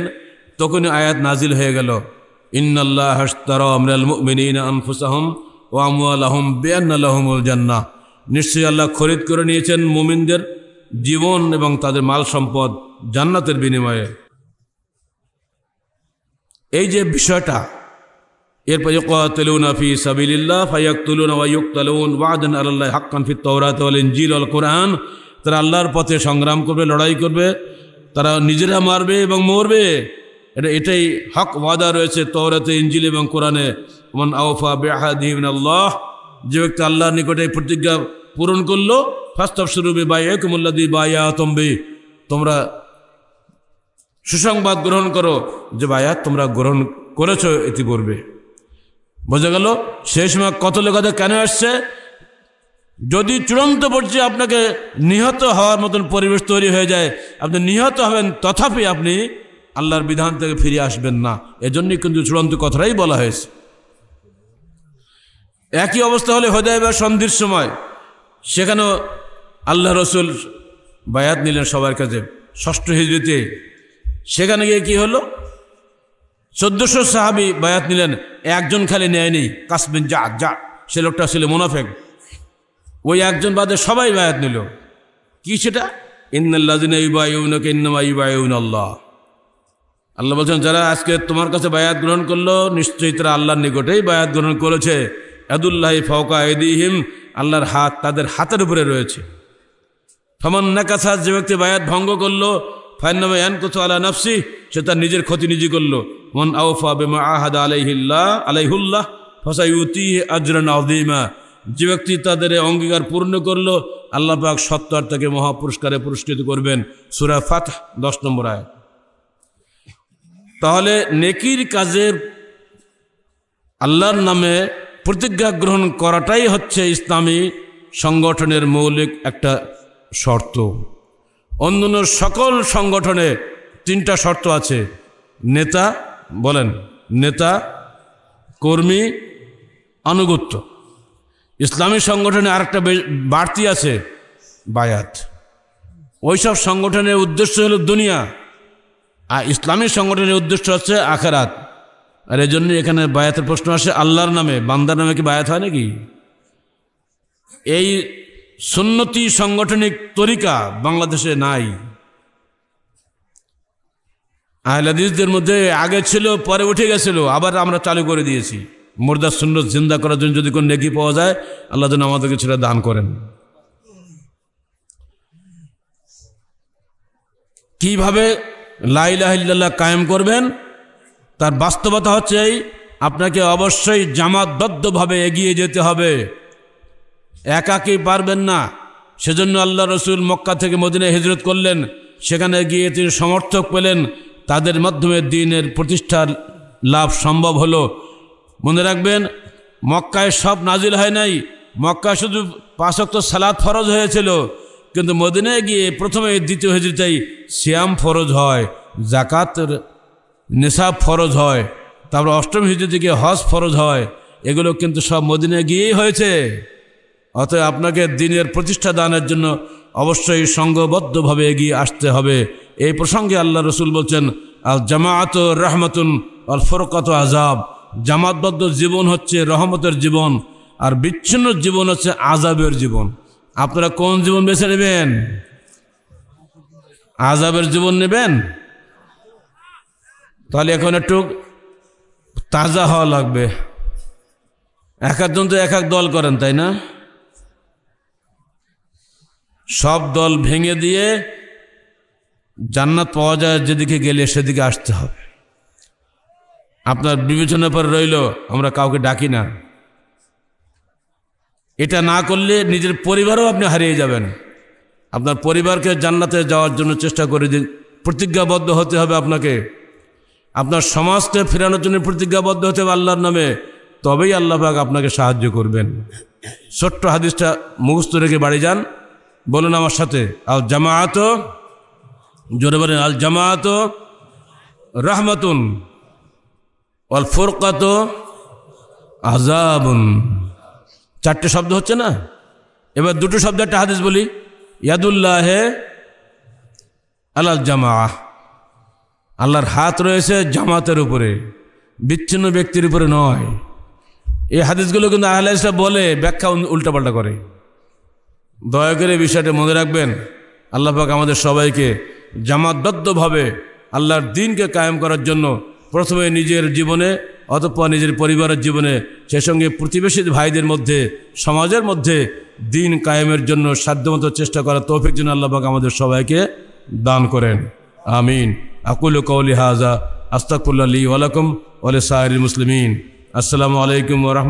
তখনই আয়াত নাজিল হয়ে গেল। ইন্নাল্লাহ হাসতারমিনাল মুমিনিনা আনফুসাহুম ওয়া আমওয়ালাহুম বিআন্না লাহুমুল জান্নাহ। নিশ্চয়ই আল্লাহ খরিদ করে নিয়েছেন মুমিনদের। জীবন এবং তাদের মাল সম্পদ জান্নাতের বিনিময়ে। এই যে বিষয়টা, এরপর ইকাতিলুনা ফি সাবিলিল্লাহ, ফায়াকতুলুনা ওয়া ইউকতালুন ওয়াদান আলাল্লাহি হাক্কান ফিত তাওরাত ওয়াল ইনজিল ওয়াল কোরআন। তারা আল্লাহর পথে সংগ্রাম করবে, লড়াই করবে, তারা নিজেরা মারবে এবং মরবে। এটা এটাই হক ওয়াদা রয়েছে তৌরাতে ইঞ্জিল এবং কোরআনে। মন আউফা বেহাদিন আল্লাহ যে ব্যক্তি আল্লাহর নিকটে প্রতিজ্ঞা পূরণ করল ফাস্তাব শুরুবে বাই একমুল্লাদি বায়া তম্বে তোমরা সুসংবাদ গ্রহণ করো যে বায়াত তোমরা গ্রহণ করেছ ইতিপূর্বে। বোঝা গেল? সেই সময় কত লেখাতে কেন আসছে? যদি চূড়ান্ত পর্যায়ে আপনাকে নিহত হওয়ার মতন পরিবেশ তৈরি হয়ে যায়, আপনি নিহত হবেন, তথাপি আপনি আল্লাহর বিধান থেকে ফিরে আসবেন না। এজন্যই কিন্তু চূড়ান্ত কথাটাই বলা হয়েছে। একই অবস্থা হলে হৃদয় বা সন্ধির সময়, সেখানেও আল্লাহ রসুল বায়াত নিলেন সবার কাছে। ষষ্ঠ হিজড়িতে সেখানে গিয়ে কি হলো? চোদ্দশো সাহাবি বায়াত নিলেন, একজন খালি নেয়নি কাসমিন যা যা সে লোকটা ছিল মোনাফেক। ওই একজন বাদে সবাই বায়াত নিল। কি সেটা? ইউবায়ুন আল্লাহ আল্লাহ বলছেন, যারা আজকে তোমার কাছে বায়াত গ্রহণ করল, নিশ্চয়ই তারা আল্লাহর নিকটেই বায়াত গ্রহণ করেছে। আদুল্লাহ ফৌকা এদিহিম আল্লাহর হাত তাদের হাতের উপরে রয়েছে। ফমন নাকাসাদ যে ব্যক্তি বায়াত ভঙ্গ করল ফাইনামা ইয়ান কুতু আলা নফসি, সে তার নিজের ক্ষতি নিজে করল। মন আউফা বেমা আহাদ আলাইহিল্লাহ, আলাইহুল্লাহ ফসাইউতি আজরান আদিমা যে ব্যক্তি তাদের অঙ্গীকার পূর্ণ করল, আল্লাহ পাক সত্তর তাকে মহাপুরস্কারে পুরস্কৃত করবেন। সুরা ফাত দশ নম্বর আয় তাহলে নেকির কাজের আল্লাহর নামে প্রতিজ্ঞা গ্রহণ করাটাই হচ্ছে ইসলামী সংগঠনের মৌলিক একটা শর্ত। অন্যান্য সকল সংগঠনে তিনটা শর্ত আছে। নেতা বলেন, নেতা, কর্মী, আনুগত্য। ইসলামী সংগঠনে আরেকটা বাড়তি আছে, বায়াত। ওইসব সংগঠনের উদ্দেশ্য হলো দুনিয়া, আর ইসলামী সংগঠনের উদ্দেশ্য হচ্ছে আখেরাত। আর এই জন্য এখানে বায়াতের প্রশ্ন আসে, আল্লাহর নামে, বান্দার নামে কি বায়াত হয় নাকি? এই সুন্নতি সাংগঠনিক তরিকা বাংলাদেশে নাই। আহলাদিসদের মধ্যে আগে ছিল, পরে উঠে গেছিল, আবার আমরা চালু করে দিয়েছি। মুর্দার সুন্নত জিন্দা করার জন্য যদি কোনো নেকি পাওয়া যায়, আল্লাহ যেন আমাদেরকে সেটা দান করেন। কীভাবে লাইলাহিল্লাহ কায়েম করবেন? তার বাস্তবতা হচ্ছে আপনাকে অবশ্যই জামাতবদ্ধভাবে এগিয়ে যেতে হবে। একাকি পারবেন না। সেজন্য আল্লাহ রসুল মক্কা থেকে মদিনায় হিজরত করলেন। সেখানে গিয়ে তিনি সমর্থক পেলেন। তাদের মাধ্যমে দিনের প্রতিষ্ঠার লাভ সম্ভব হলো। মনে রাখবেন, মক্কায় সব নাজিল হয় নাই। মক্কায় শুধু পাঁচক্ত সালাদ ফরজ হয়েছিল। কিন্তু মদিনায় গিয়ে প্রথমে দ্বিতীয় হিজরতেই শ্যাম ফরজ হয় জাকাতের নেশাব ফরজ হয়, তারপর অষ্টম হিজরতে গিয়ে হজ ফরজ হয়। এগুলো কিন্তু সব মদিনায় গিয়েই হয়েছে। অতএব আপনাকে দিনের প্রতিষ্ঠা দানের জন্য অবশ্যই সঙ্গবদ্ধভাবে এগিয়ে আসতে হবে। এই প্রসঙ্গে আল্লাহ রসুল বলছেন, আল জামাআত রহমতুন আল ফরকত আজাব জামাতবদ্ধ জীবন হচ্ছে রহমতের জীবন, আর বিচ্ছিন্ন জীবন হচ্ছে আজাবের জীবন। আপনারা কোন জীবন বেছে নেবেন? আজাবের জীবন নেবেন? তাহলে এখন একটু তাজা হওয়া লাগবে। এক একজন তো এক এক দল করেন, তাই না? সব দল ভেঙে দিয়ে জান্নাত পাওয়া যায়, যেদিকে গেলে সেদিকে আসতে হবে। আপনার বিবেচনার পর রইল, আমরা কাউকে ডাকি না। এটা না করলে নিজের পরিবারও আপনি হারিয়ে যাবেন। আপনার পরিবারকে জান্নাতে যাওয়ার জন্য চেষ্টা করে দিন। প্রতিজ্ঞাবদ্ধ হতে হবে আপনাকে। আপনার সমাজকে ফেরানোর জন্য প্রতিজ্ঞাবদ্ধ হতে হবে আল্লাহর নামে। তবেই আল্লাহ পাক আপনাকে সাহায্য করবেন। ছোট্ট হাদিসটা মুখস্থ রেখে বাড়ি যান। বলুন আমার সাথে, আল জামায়াত জোরে বলেন, আল জামায়াত রহমাতুন অল ফোরকাত আজাবুন চারটে শব্দ হচ্ছে না? এবার দুটো শব্দ, একটা হাদিস বলি। ইয়াদুল্লাহ আলাল জামা আল্লাহর হাত রয়েছে জামাতের উপরে, বিচ্ছিন্ন ব্যক্তির উপরে নয়। এই হাদিসগুলো কিন্তু আহলে বলে, ব্যাখ্যা উল্টাপাল্টা করে। দয়া করে বিষয়টা মনে রাখবেন। আল্লাহ পাক আমাদের সবাইকে জামাতবদ্ধভাবে আল্লাহর দিনকে কায়েম করার জন্য প্রথমে নিজের জীবনে অতঃপর নিজের পরিবারের জীবনে সে সঙ্গে প্রতিবেশী ভাইদের মধ্যে, সমাজের মধ্যে দিন কায়েমের জন্য সাধ্যমতো চেষ্টা করার তৌফিক জন্য আল্লাহ পাক আমাদের সবাইকে দান করেন। আমিন। আকুল কৌলি হাজা আস্তাকুল্লা আলী ওয়ালাকুম ওলে সাহের মুসলিমিন। আসসালামু আলাইকুম রহমত